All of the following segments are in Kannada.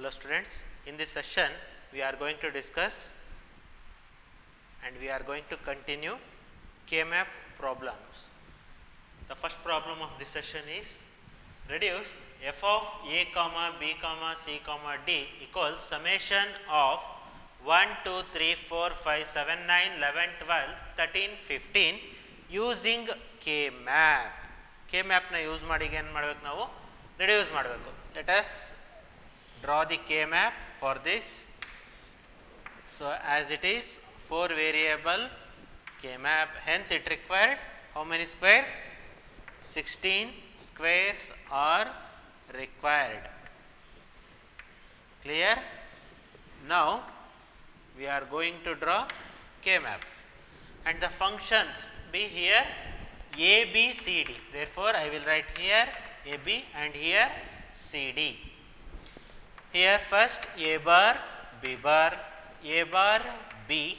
Hello students, in this session we are going to discuss and we are going to continue K-map problems. The first problem of this session is reduce f of a comma b comma c comma d equals summation of 1 2 3 4 5 7 9 11 12 13 15 using K-map. K-map ನ ಯೂಸ್ ಮಾಡಿ ಏನು ಮಾಡ್ಬೇಕು ನಾವು ರಿಡ್ಯೂಸ್ ಮಾಡಬೇಕು let us draw the K map for this. So, as it is 4 variable K map, hence it required how many squares? 16 squares are required. Clear? Now, we are going to draw K map and the functions be here A, B, C, D. Therefore, I will write here A, B and here C, D. Here first A bar, B bar, A bar, B,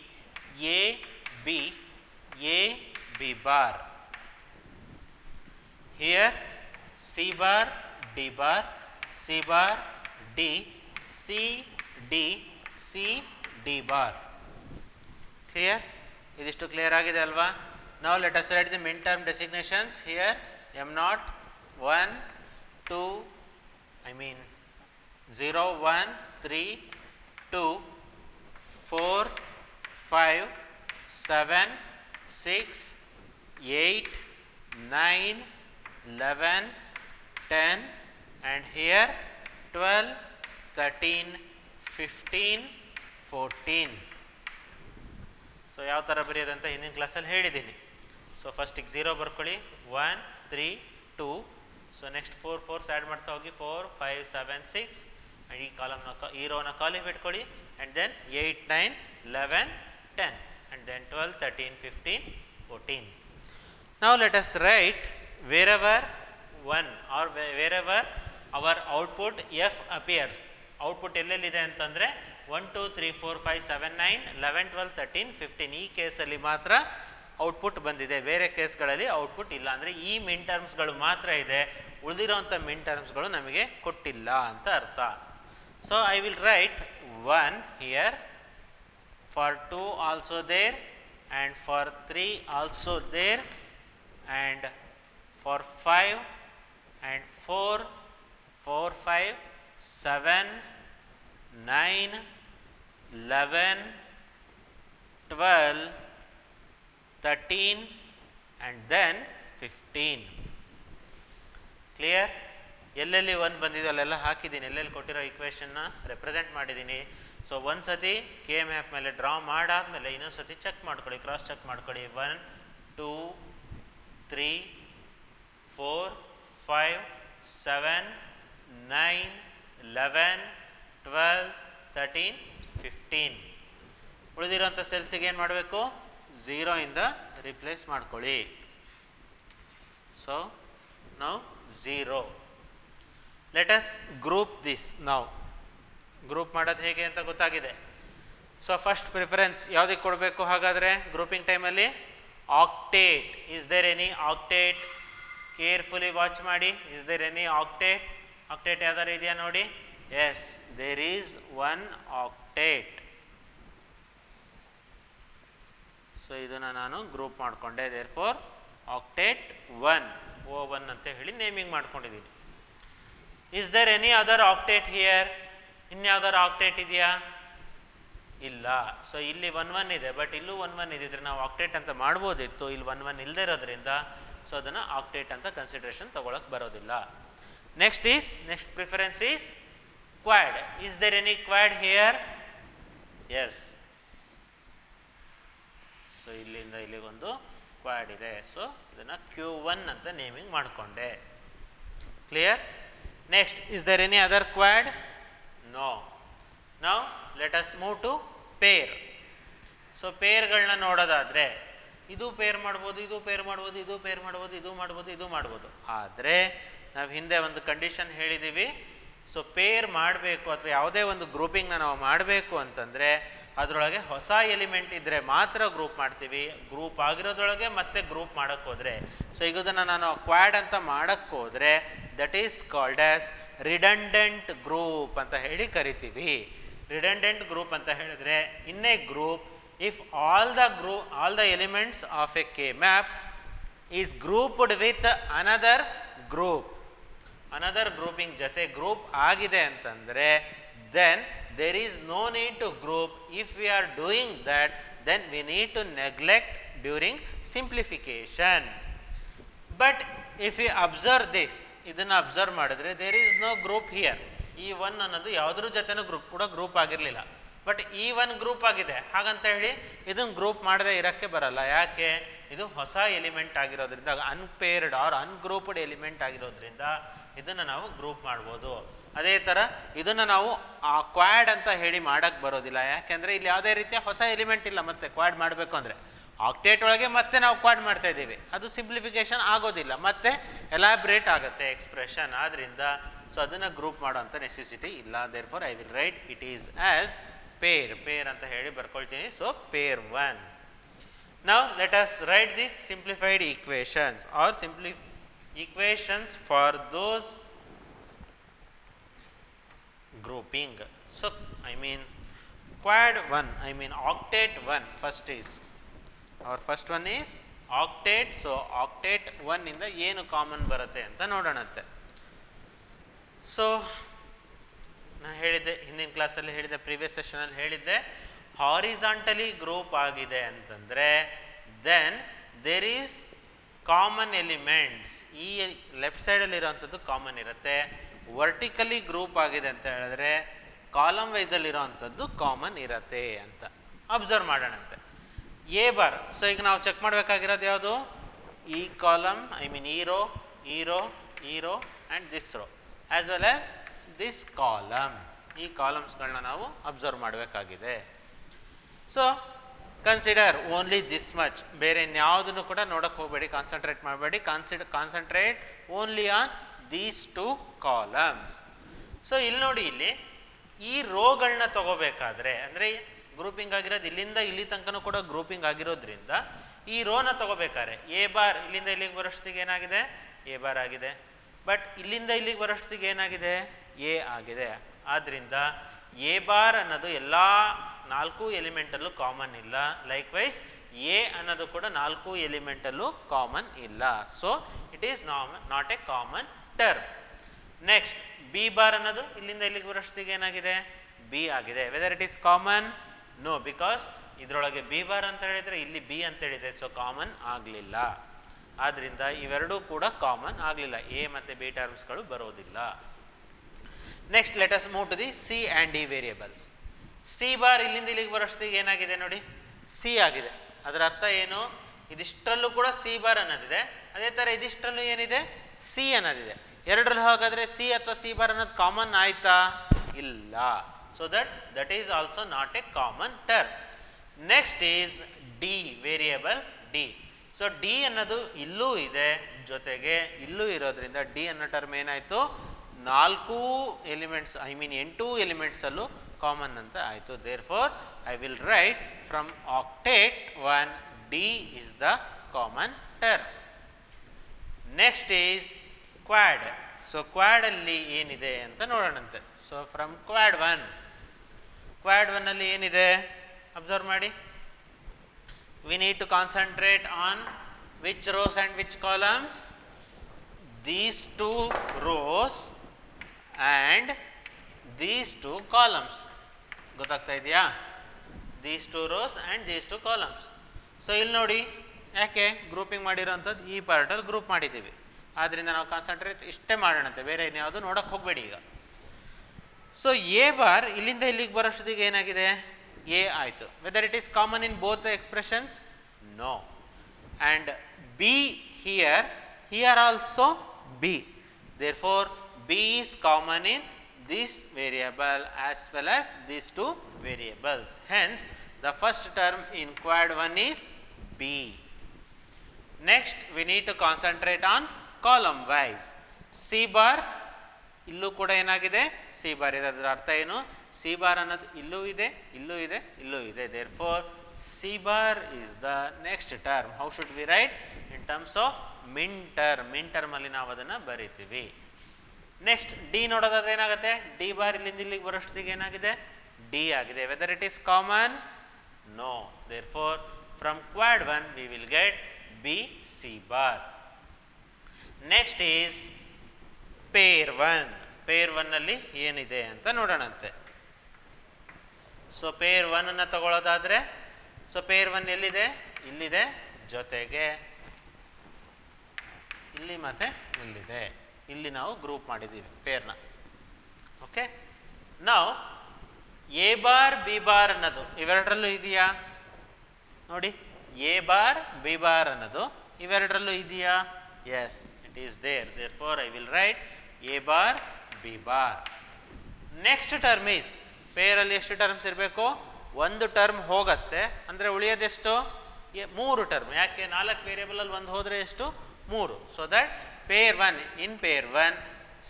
A, B, A, B bar. Here C bar, D bar, C bar, D, C, D, C, D bar. Clear? ಇದಿಷ್ಟು ಕ್ಲಿಯರ್ ಆಗಿದೆ ಅಲ್ವಾ ನಾವು let us write the minterm designations here M not one two I mean 0, 1, 3, 2, 4, 5, 7, 6, 8, 9, 11, 10 and here 12, 13, 15, 14. So ಯಾವ ಥರ ಬರೆಯೋದಂತ ಹಿಂದಿನ ಕ್ಲಾಸಲ್ಲಿ ಹೇಳಿದ್ದೀನಿ. ಸೊ ಫಸ್ಟಿಗೆ ಝೀರೋ ಬರ್ಕೊಳ್ಳಿ. One three two so next four fours add ಮಾಡ್ತಾ ಹೋಗಿ. Four five seven six and ಈ ಕಾಲಮ್ನ ಈ ರೋನ ಕಾಲಿಗೆ ಬಿಟ್ಕೊಳ್ಳಿ and then eight nine eleven ten and then twelve thirteen fifteen fourteen ನಾವು let us write wherever one or wherever our output F appears output ಎಲ್ಲೆಲ್ಲಿದೆ ಅಂತಂದರೆ one two three four five seven nine eleven twelve thirteen fifteen ಈ ಕೇಸಲ್ಲಿ ಮಾತ್ರ ಔಟ್ಪುಟ್ ಬಂದಿದೆ. ಬೇರೆ ಕೇಸ್ಗಳಲ್ಲಿ ಔಟ್ಪುಟ್ ಇಲ್ಲ. ಅಂದರೆ ಈ ಮಿನ್ ಟರ್ಮ್ಸ್ಗಳು ಮಾತ್ರ ಇದೆ. ಉಳಿದಿರೋಂಥ ಮಿನ್ ಟರ್ಮ್ಸ್ಗಳು ನಮಗೆ ಕೊಟ್ಟಿಲ್ಲ ಅಂತ ಅರ್ಥ. So, I will write 1 here for 2 also there and for 3 also there and for 5 and 4, 4, 5, 7, 9, 11, 12, 13 and then 15. Clear? ಎಲ್ಲೆಲ್ಲಿ ಒನ್ ಬಂದಿದೆ ಅಲ್ಲೆಲ್ಲ ಹಾಕಿದ್ದೀನಿ. ಎಲ್ಲೆಲ್ಲಿ ಕೊಟ್ಟಿರೋ ಇಕ್ವೇಷನ್ನ ರೆಪ್ರೆಸೆಂಟ್ ಮಾಡಿದ್ದೀನಿ. ಸೊ ಒಂದು ಸತಿ ಕೆ ಆ್ಯಪ್ ಮೇಲೆ ಡ್ರಾ ಮಾಡಾದಮೇಲೆ ಇನ್ನೊಂದು ಸತಿ ಚೆಕ್ ಮಾಡ್ಕೊಳ್ಳಿ. ಕ್ರಾಸ್ ಚೆಕ್ ಮಾಡ್ಕೊಳ್ಳಿ. One two three four five seven nine eleven twelve thirteen fifteen ಉಳಿದಿರೋಂಥ ಸೆಲ್ಸಿಗೆ ಏನು ಮಾಡಬೇಕು? ಝೀರೋಯಿಂದ ರಿಪ್ಲೇಸ್ ಮಾಡ್ಕೊಳ್ಳಿ. ಸೊ ನಾವು zero let us group this ನಾವು ಗ್ರೂಪ್ ಮಾಡೋದು ಹೇಗೆ ಅಂತ ಗೊತ್ತಾಗಿದೆ. ಸೊ ಫಸ್ಟ್ ಪ್ರಿಫರೆನ್ಸ್ ಯಾವುದಕ್ಕೆ ಕೊಡಬೇಕು? ಹಾಗಾದರೆ ಗ್ರೂಪಿಂಗ್ ಟೈಮಲ್ಲಿ octet is there any octet carefully watch ಮಾಡಿ. Is there any octet octet ಯಾವ್ದಾರು ಇದೆಯಾ ನೋಡಿ? Yes there is one octet so ಇದನ್ನು ನಾನು ಗ್ರೂಪ್ ಮಾಡಿಕೊಂಡೆ. Therefore octet one O one ಅಂತ ಹೇಳಿ ನೇಮಿಂಗ್ ಮಾಡ್ಕೊಂಡಿದ್ದೀನಿ. Is there any other octet here ಇನ್ಯಾವ್ದಾರು octet ಇದೆಯಾ ಇಲ್ಲ. ಸೊ ಇಲ್ಲಿ ಒನ್ ಒನ್ ಇದೆ. ಬಟ್ ಇಲ್ಲೂ ಒನ್ ಒನ್ ಇದ್ದಿದ್ರೆ ನಾವು ಆಕ್ಟೇಟ್ ಅಂತ ಮಾಡ್ಬೋದಿತ್ತು. ಇಲ್ಲಿ ಒನ್ ಒನ್ ಇಲ್ಲದೆ ಇರೋದ್ರಿಂದ ಸೊ ಅದನ್ನು ಆಕ್ಟೇಟ್ ಅಂತ ಕನ್ಸಿಡ್ರೇಷನ್ ತೊಗೊಳಕ್ಕೆ ಬರೋದಿಲ್ಲ. Next is next preference is quad is there any quad here yes so ಇಲ್ಲಿಂದ ಇಲ್ಲಿಗೊಂದು ಕ್ವಾಡ್ ಇದೆ. ಸೊ ಇದನ್ನು ಕ್ಯೂ ಒನ್ ಅಂತ ನೇಮಿಂಗ್ ಮಾಡಿಕೊಂಡೆ. Clear next is there any other quad no ನಾವು let us move to pair. So ಪೇರ್ಗಳನ್ನ ನೋಡೋದಾದರೆ, ಇದು ಪೇರ್ ಮಾಡ್ಬೋದು, ಇದು ಪೇರ್ ಮಾಡ್ಬೋದು, ಇದು ಪೇರ್ ಮಾಡ್ಬೋದು, ಇದು ಮಾಡ್ಬೋದು ಇದು ಮಾಡ್ಬೋದು. ಆದರೆ, ನಾವು ಹಿಂದೆ ಒಂದು ಕಂಡೀಷನ್ ಹೇಳಿದ್ದೀವಿ ಸೊ ಪೇರ್ ಮಾಡಬೇಕು ಅಥವಾ ಯಾವುದೇ ಒಂದು ಗ್ರೂಪಿಂಗ್ನ ನಾವು ಮಾಡಬೇಕು ಅಂತಂದರೆ, ಅದರೊಳಗೆ ಹೊಸ ಎಲಿಮೆಂಟ್ ಇದ್ದರೆ ಮಾತ್ರ ಗ್ರೂಪ್ ಮಾಡ್ತೀವಿ. ಗ್ರೂಪ್ ಆಗಿರೋದ್ರೊಳಗೆ ಮತ್ತೆ ಗ್ರೂಪ್ ಮಾಡೋಕ್ಕೋದ್ರೆ ಸೊ ಈಗ ಇದನ್ನು ನಾನು ಕ್ವಾಡ್ ಅಂತ ಮಾಡೋಕ್ಕೆ ಹೋದರೆ that is called as redundant group ಅಂತ ಹೇಳಿ ಕರಿತೀವಿ. ರಿಡಂಡೆಂಟ್ ಗ್ರೂಪ್ ಅಂತ ಹೇಳಿದ್ರೆ in a group if all the group all the elements of a K map is grouped with another group another grouping ಜೊತೆ ಗ್ರೂಪ್ ಆಗಿದೆ ಅಂತಂದರೆ then there is no need to group if we are doing that then we need to neglect during simplification but if you observe this ಇದನ್ನು ಅಬ್ಸರ್ವ್ ಮಾಡಿದ್ರೆ there is no group here ಈ ಒನ್ ಅನ್ನೋದು ಯಾವುದ್ರ ಜೊತೆನೂ ಗ್ರೂಪ್ ಕೂಡ ಗ್ರೂಪ್ ಆಗಿರಲಿಲ್ಲ. ಬಟ್ ಈ ಒನ್ ಗ್ರೂಪ್ ಆಗಿದೆ. ಹಾಗಂತ ಹೇಳಿ ಇದನ್ನು ಗ್ರೂಪ್ ಮಾಡದೆ ಇರೋಕ್ಕೆ ಬರಲ್ಲ. ಯಾಕೆ? ಇದು ಹೊಸ ಎಲಿಮೆಂಟ್ ಆಗಿರೋದ್ರಿಂದ ಅನ್ಪೇರ್ಡ್ ಆರ್ ಅನ್ಗ್ರೂಪ್ಡ್ ಎಲಿಮೆಂಟ್ ಆಗಿರೋದ್ರಿಂದ ಇದನ್ನು ನಾವು ಗ್ರೂಪ್ ಮಾಡ್ಬೋದು. ಅದೇ ಥರ ಇದನ್ನು ನಾವು ಕ್ವಾಡ್ ಅಂತ ಹೇಳಿ ಮಾಡೋಕ್ಕೆ ಬರೋದಿಲ್ಲ. ಯಾಕೆಂದರೆ ಇಲ್ಲಿ ಯಾವುದೇ ರೀತಿಯ ಹೊಸ ಎಲಿಮೆಂಟ್ ಇಲ್ಲ ಮತ್ತೆ ಕ್ವಾಡ್ ಮಾಡಬೇಕು ಅಂದರೆ. ಆಕ್ಟೇಟ್ ಒಳಗೆ ಮತ್ತೆ ನಾವು ಕ್ವಾಡ್ ಮಾಡ್ತಾ ಇದ್ದೀವಿ. ಅದು ಸಿಂಪ್ಲಿಫಿಕೇಶನ್ ಆಗೋದಿಲ್ಲ. ಮತ್ತೆ ಎಲಾಬ್ರೇಟ್ ಆಗುತ್ತೆ ಎಕ್ಸ್ಪ್ರೆಷನ್ ಆದ್ರಿಂದ. ಸೊ ಅದನ್ನು ಗ್ರೂಪ್ ಮಾಡುವಂತ ನೆಸೆಸಿಟಿ ಇಲ್ಲ. Therefore I will write it is as pair pair ಅಂತ ಹೇಳಿ ಬರ್ಕೊಳ್ತೀನಿ. ಸೊ ಪೇರ್ ಒನ್ ನಾವು let us write this simplified equations are simply equations for those grouping. So I mean quad 1, I mean octet 1 first is our first one is octet So octet 1 ಇಂದ ಏನು ಕಾಮನ್ ಬರುತ್ತೆ ಅಂತ ನೋಡೋಣಂತೆ. ಸೊ ನಾನು ಹೇಳಿದ್ದೆ, ಹಿಂದಿನ ಕ್ಲಾಸಲ್ಲಿ ಹೇಳಿದ್ದೆ ಪ್ರೀವಿಯಸ್ ಸೆಷನಲ್ಲಿ ಹೇಳಿದ್ದೆ ಹಾರಿಸಾಂಟಲಿ ಗ್ರೂಪ್ ಆಗಿದೆ ಅಂತಂದರೆ then there is common elements ಈ ಲೆಫ್ಟ್ ಸೈಡಲ್ಲಿ ಇರೋವಂಥದ್ದು ಕಾಮನ್ ಇರುತ್ತೆ. ವರ್ಟಿಕಲಿ ಗ್ರೂಪ್ ಆಗಿದೆ ಅಂತ ಹೇಳಿದ್ರೆ ಕಾಲಮ್ ವೈಸಲ್ಲಿ ಇರೋವಂಥದ್ದು ಕಾಮನ್ ಇರತ್ತೆ ಅಂತ. ಅಬ್ಸರ್ವ್ ಮಾಡೋಣಂತೆ. ಎ ಬಾರ್ ಸೊ ಈಗ ನಾವು ಚೆಕ್ ಮಾಡಬೇಕಾಗಿರೋದು ಯಾವುದು? ಈ ಕಾಲಮ್ ಐ ಮೀನ್ ಈ ರೋ ಈ ರೋ ಈ row and this row as well as this column ಈ ಕಾಲಮ್ಸ್ಗಳನ್ನ ನಾವು ಅಬ್ಸರ್ವ್ ಮಾಡಬೇಕಾಗಿದೆ. So consider only this much ಬೇರೆ ಇನ್ಯಾವುದನ್ನು ಕೂಡ ನೋಡೋಕೆ ಹೋಗಬೇಡಿ ಕಾನ್ಸಂಟ್ರೇಟ್ ಮಾಡಬೇಡಿ. Consider concentrate only on these two columns so ಇಲ್ಲಿ ನೋಡಿ ಇಲ್ಲಿ ಈ ರೋಗಳನ್ನ ತಗೋಬೇಕಾದ್ರೆ, ಅಂದರೆ ಗ್ರೂಪಿಂಗ್ ಆಗಿರೋದು ಇಲ್ಲಿಂದ ಇಲ್ಲಿ ತನಕನೂ ಕೂಡ ಗ್ರೂಪಿಂಗ್ ಆಗಿರೋದ್ರಿಂದ ಈ ರೋನ ತಗೋಬೇಕಾದ್ರೆ ಎ ಬಾರ್ ಇಲ್ಲಿಂದ ಇಲ್ಲಿಗೆ ಬರೋಷ್ಟಿಗೆ ಏನಾಗಿದೆ? ಎ ಬಾರ್ ಆಗಿದೆ. ಬಟ್ ಇಲ್ಲಿಂದ ಇಲ್ಲಿಗೆ ಬರೋಷ್ಟಿಗೆ ಏನಾಗಿದೆ? ಎ ಆಗಿದೆ. ಆದ್ದರಿಂದ ಎ ಬಾರ್ ಅನ್ನೋದು ಎಲ್ಲ ನಾಲ್ಕು ಎಲಿಮೆಂಟಲ್ಲೂ ಕಾಮನ್ ಇಲ್ಲ. ಲೈಕ್ ವೈಸ್ ಎ ಅನ್ನೋದು ಕೂಡ ನಾಲ್ಕು ಎಲಿಮೆಂಟಲ್ಲೂ ಕಾಮನ್ ಇಲ್ಲ. So it is not not a common term next B bar ಅನ್ನೋದು ಇಲ್ಲಿಂದ ಇಲ್ಲಿಗೆ ಬರೋಷ್ಟಿಗೆ ಏನಾಗಿದೆ? ಬಿ ಆಗಿದೆ. Whether it is common no because ಇದರೊಳಗೆ ಬಿ ಬಾರ್ ಅಂತ ಹೇಳಿದರೆ ಇಲ್ಲಿ ಬಿ ಅಂತ ಹೇಳಿದೆ ಸೊ ಕಾಮನ್ ಆಗಲಿಲ್ಲ. ಆದ್ದರಿಂದ ಇವೆರಡೂ ಕೂಡ ಕಾಮನ್ ಆಗಲಿಲ್ಲ. ಎ ಮತ್ತು ಬಿ ಟರ್ಮ್ಸ್ಗಳು ಬರೋದಿಲ್ಲ. Next let's move to the C and D variables C bar ಇಲ್ಲಿಂದ ಇಲ್ಲಿಗೆ ಬರೋಷ್ಟಿಗೆ ಏನಾಗಿದೆ ನೋಡಿ? ಸಿ ಆಗಿದೆ. ಅದರ ಅರ್ಥ ಏನು? ಇದಿಷ್ಟರಲ್ಲೂ ಕೂಡ ಸಿ ಬಾರ್ ಅನ್ನೋದಿದೆ. ಅದೇ ಥರ ಇದಿಷ್ಟರಲ್ಲೂ ಏನಿದೆ? ಸಿ ಅನ್ನೋದಿದೆ. ಎರಡರಲ್ಲೂ ಹಾಗಾದರೆ ಸಿ ಅಥವಾ ಸಿ ಬಾರ್ ಅನ್ನೋದು ಕಾಮನ್ ಆಯ್ತಾ? ಇಲ್ಲ. So that that is also not a common term. Next is D variable D so D ಅನ್ನೋದು ಇಲ್ಲೂ ಇದೆ ಜೊತೆಗೆ ಇಲ್ಲೂ ಇರೋದ್ರಿಂದ ಡಿ ಅನ್ನೋ ಟರ್ಮ್ ಏನಾಯಿತು? ನಾಲ್ಕು ಎಲಿಮೆಂಟ್ಸ್ ಐ ಮೀನ್ ಎಂಟು ಎಲಿಮೆಂಟ್ಸಲ್ಲೂ ಕಾಮನ್ ಅಂತ ಆಯಿತು. Therefore I will write from octet one D is the common term next is quad so ಕ್ವಾಡಲ್ಲಿ ಏನಿದೆ ಅಂತ ನೋಡೋಣಂತೆ. So from quad one quad ಒನ್ನಲ್ಲಿ ಏನಿದೆ? ಅಬ್ಸರ್ವ್ ಮಾಡಿ. We need to concentrate on which rows and which columns these two rows and these two columns ಗೊತ್ತಾಗ್ತಾ ಇದೆಯಾ? These two rows and these two columns so ಇಲ್ಲಿ ನೋಡಿ, ಯಾಕೆ ಗ್ರೂಪಿಂಗ್ ಮಾಡಿರೋಂಥದ್ದು? ಈ ಪಾರ್ಟಲ್ಲಿ ಗ್ರೂಪ್ ಮಾಡಿದ್ದೀವಿ. ಆದ್ದರಿಂದ ನಾವು ಕಾನ್ಸಂಟ್ರೇಟ್ ಇಷ್ಟೇ ಮಾಡೋಣಂತೆ. ಬೇರೆ ಇನ್ಯಾವುದು ನೋಡೋಕ್ಕೆ ಹೋಗಬೇಡಿ ಈಗ. ಸೊ ಎ ಬಾರ್ ಇಲ್ಲಿಂದ ಇಲ್ಲಿಗೆ ಬರೋಷ್ಟೊತ್ತಿಗೆ ಏನಾಗಿದೆ ಎ ಆಯಿತು whether it is common in both the expressions no and B here here also B therefore B is common in this variable as well as these two variables. Hence, the first term in quad 1 is B. Next, we need to concentrate on column wise. C bar ಇಲ್ಲೂ ಕೂಡ ಏನಾಗಿದೆ? ಸಿ ಬಾರ್ ಇದೆ. ಅದರ ಅರ್ಥ ಏನು? ಸಿ ಬಾರ್ ಅನ್ನೋದು ಇಲ್ಲೂ ಇದೆ ಇಲ್ಲೂ ಇದೆ ಇಲ್ಲೂ ಇದೆ. Therefore C bar is the next term how should we write in terms of min term min ಟರ್ಮಲ್ಲಿ ನಾವು ಅದನ್ನು ಬರಿತೀವಿ. ನೆಕ್ಸ್ಟ್ ಡಿ ನೋಡೋದಾದ್ರೆ ಏನಾಗುತ್ತೆ ಡಿ ಬಾರ್ ಇಲ್ಲಿಂದ ಇಲ್ಲಿಗೆ ಬರೋಷ್ಟಿಗೆ ಏನಾಗಿದೆ? ಡಿ ಆಗಿದೆ. Whether it is common no therefore from quad one we will get B C bar next is pair one pair ಒನ್ನಲ್ಲಿ ಏನಿದೆ ಅಂತ ನೋಡೋಣಂತೆ. ಸೊ ಪೇರ್ ಒನ್ನನ್ನು ತಗೊಳ್ಳೋದಾದರೆ ಸೊ ಪೇರ್ ಒನ್ ಎಲ್ಲಿದೆ? ಇಲ್ಲಿದೆ, ಜೊತೆಗೆ. ಇಲ್ಲಿ ಮತ್ತೆ ಇಲ್ಲಿದೆ. ಇಲ್ಲಿ ನಾವು ಗ್ರೂಪ್ ಮಾಡಿದ್ದೀವಿ, ಪೇರ್ನ. ಓಕೆ ನಾವು ಎ ಬಾರ್, ಬಿ ಬಾರ್ ಅನ್ನೋದು, ಇವೆರಡರಲ್ಲೂ ಇದೆಯಾ? ನೋಡಿ, ಎ ಬಾರ್, ಬಿ ಬಾರ್ ಅನ್ನೋದು ಇವೆರಡರಲ್ಲೂ ಇದೆಯಾ? Yes it is there therefore I will write A bar B bar next term is ಪೇರಲ್ಲಿ ಎಷ್ಟು ಟರ್ಮ್ಸ್ ಇರಬೇಕು? ಒಂದು ಟರ್ಮ್ ಹೋಗತ್ತೆ. ಅಂದರೆ ಉಳಿಯೋದೆಷ್ಟು ಮೂರು ಟರ್ಮ್ ಯಾಕೆ? ನಾಲ್ಕು ವೇರಿಯಬಲಲ್ಲಿ ಒಂದು ಹೋದರೆ ಎಷ್ಟು? ಮೂರು. So that pair one in pair one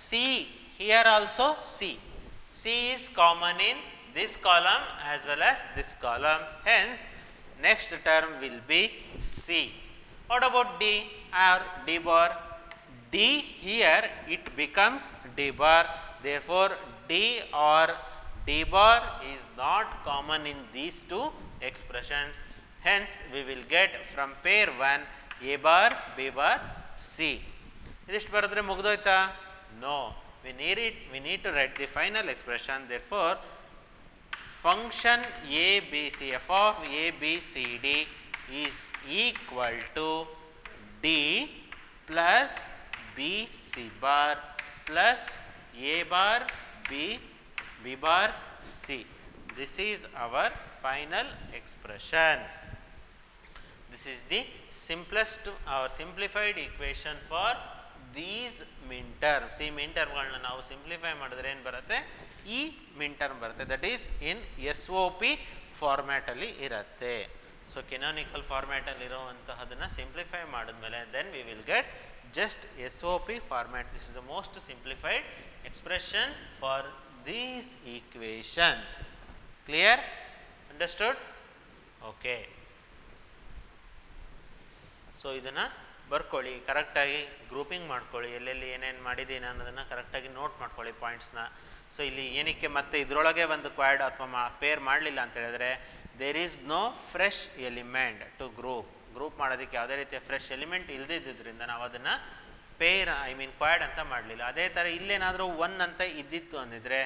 C here also C C is common in this column as well as this column. Hence, next term will be C. What about D? Or D bar? D here it becomes D bar therefore D or D bar is not common in these two expressions hence we will get from pair 1 A bar B bar C. ಇದಿಷ್ಟು ಬರೆದ್ರೆ ಮುಗ್ದೋಯ್ತಾ no we need it we need to write the final expression therefore function A B C F of A B C D is equal to D plus B C bar plus A bar B B bar C this is our final expression this is the simplest or simplified equation for these min terms ಈ min termಗಳನ್ನ ನಾವು ಸಿಂಪ್ಲಿಫೈ ಮಾಡಿದ್ರೆ ಏನು ಬರುತ್ತೆ? ಈ min term ಬರುತ್ತೆ. That is in S O P ಫಾರ್ಮ್ಯಾಟಲ್ಲಿ ಇರುತ್ತೆ. ಸೊ ಕೆನಾನಿಕಲ್ ಫಾರ್ಮ್ಯಾಟಲ್ಲಿ ಇರುವಂತಹದನ್ನು ಸಿಂಪ್ಲಿಫೈ ಮಾಡಿದ್ಮೇಲೆ then we will get O P format this is the most simplified expression for these equations clear understood okay so ಇದನ್ನು ಬರ್ಕೊಳ್ಳಿ ಕರೆಕ್ಟಾಗಿ ಗ್ರೂಪಿಂಗ್ ಮಾಡ್ಕೊಳ್ಳಿ, ಎಲ್ಲೆಲ್ಲಿ ಏನೇನು ಮಾಡಿದ್ದೀನಿ ಅನ್ನೋದನ್ನು ಕರೆಕ್ಟಾಗಿ ನೋಟ್ ಮಾಡ್ಕೊಳ್ಳಿ ಪಾಯಿಂಟ್ಸ್ನ ಸೊ ಇಲ್ಲಿ ಏನಕ್ಕೆ ಮತ್ತೆ ಇದರೊಳಗೆ ಒಂದು ಕ್ವಾಡ್ ಅಥವಾ ಪೇರ್ ಮಾಡಲಿಲ್ಲ ಅಂತ ಹೇಳಿದ್ರೆ there is no fresh element to group group ಮಾಡೋದಕ್ಕೆ ಯಾವುದೇ ರೀತಿಯ ಫ್ರೆಶ್ ಎಲಿಮೆಂಟ್ ಇಲ್ಲದಿದ್ದರಿಂದ ನಾವು ಅದನ್ನು ಪೇರ್, ಐ ಮೀನ್ ಕ್ವಾಡ್ ಅಂತ ಮಾಡಲಿಲ್ಲ. ಅದೇ ಥರ ಇಲ್ಲೇನಾದರೂ ಒನ್ ಅಂತ ಇದ್ದಿತ್ತು ಅಂದಿದ್ರೆ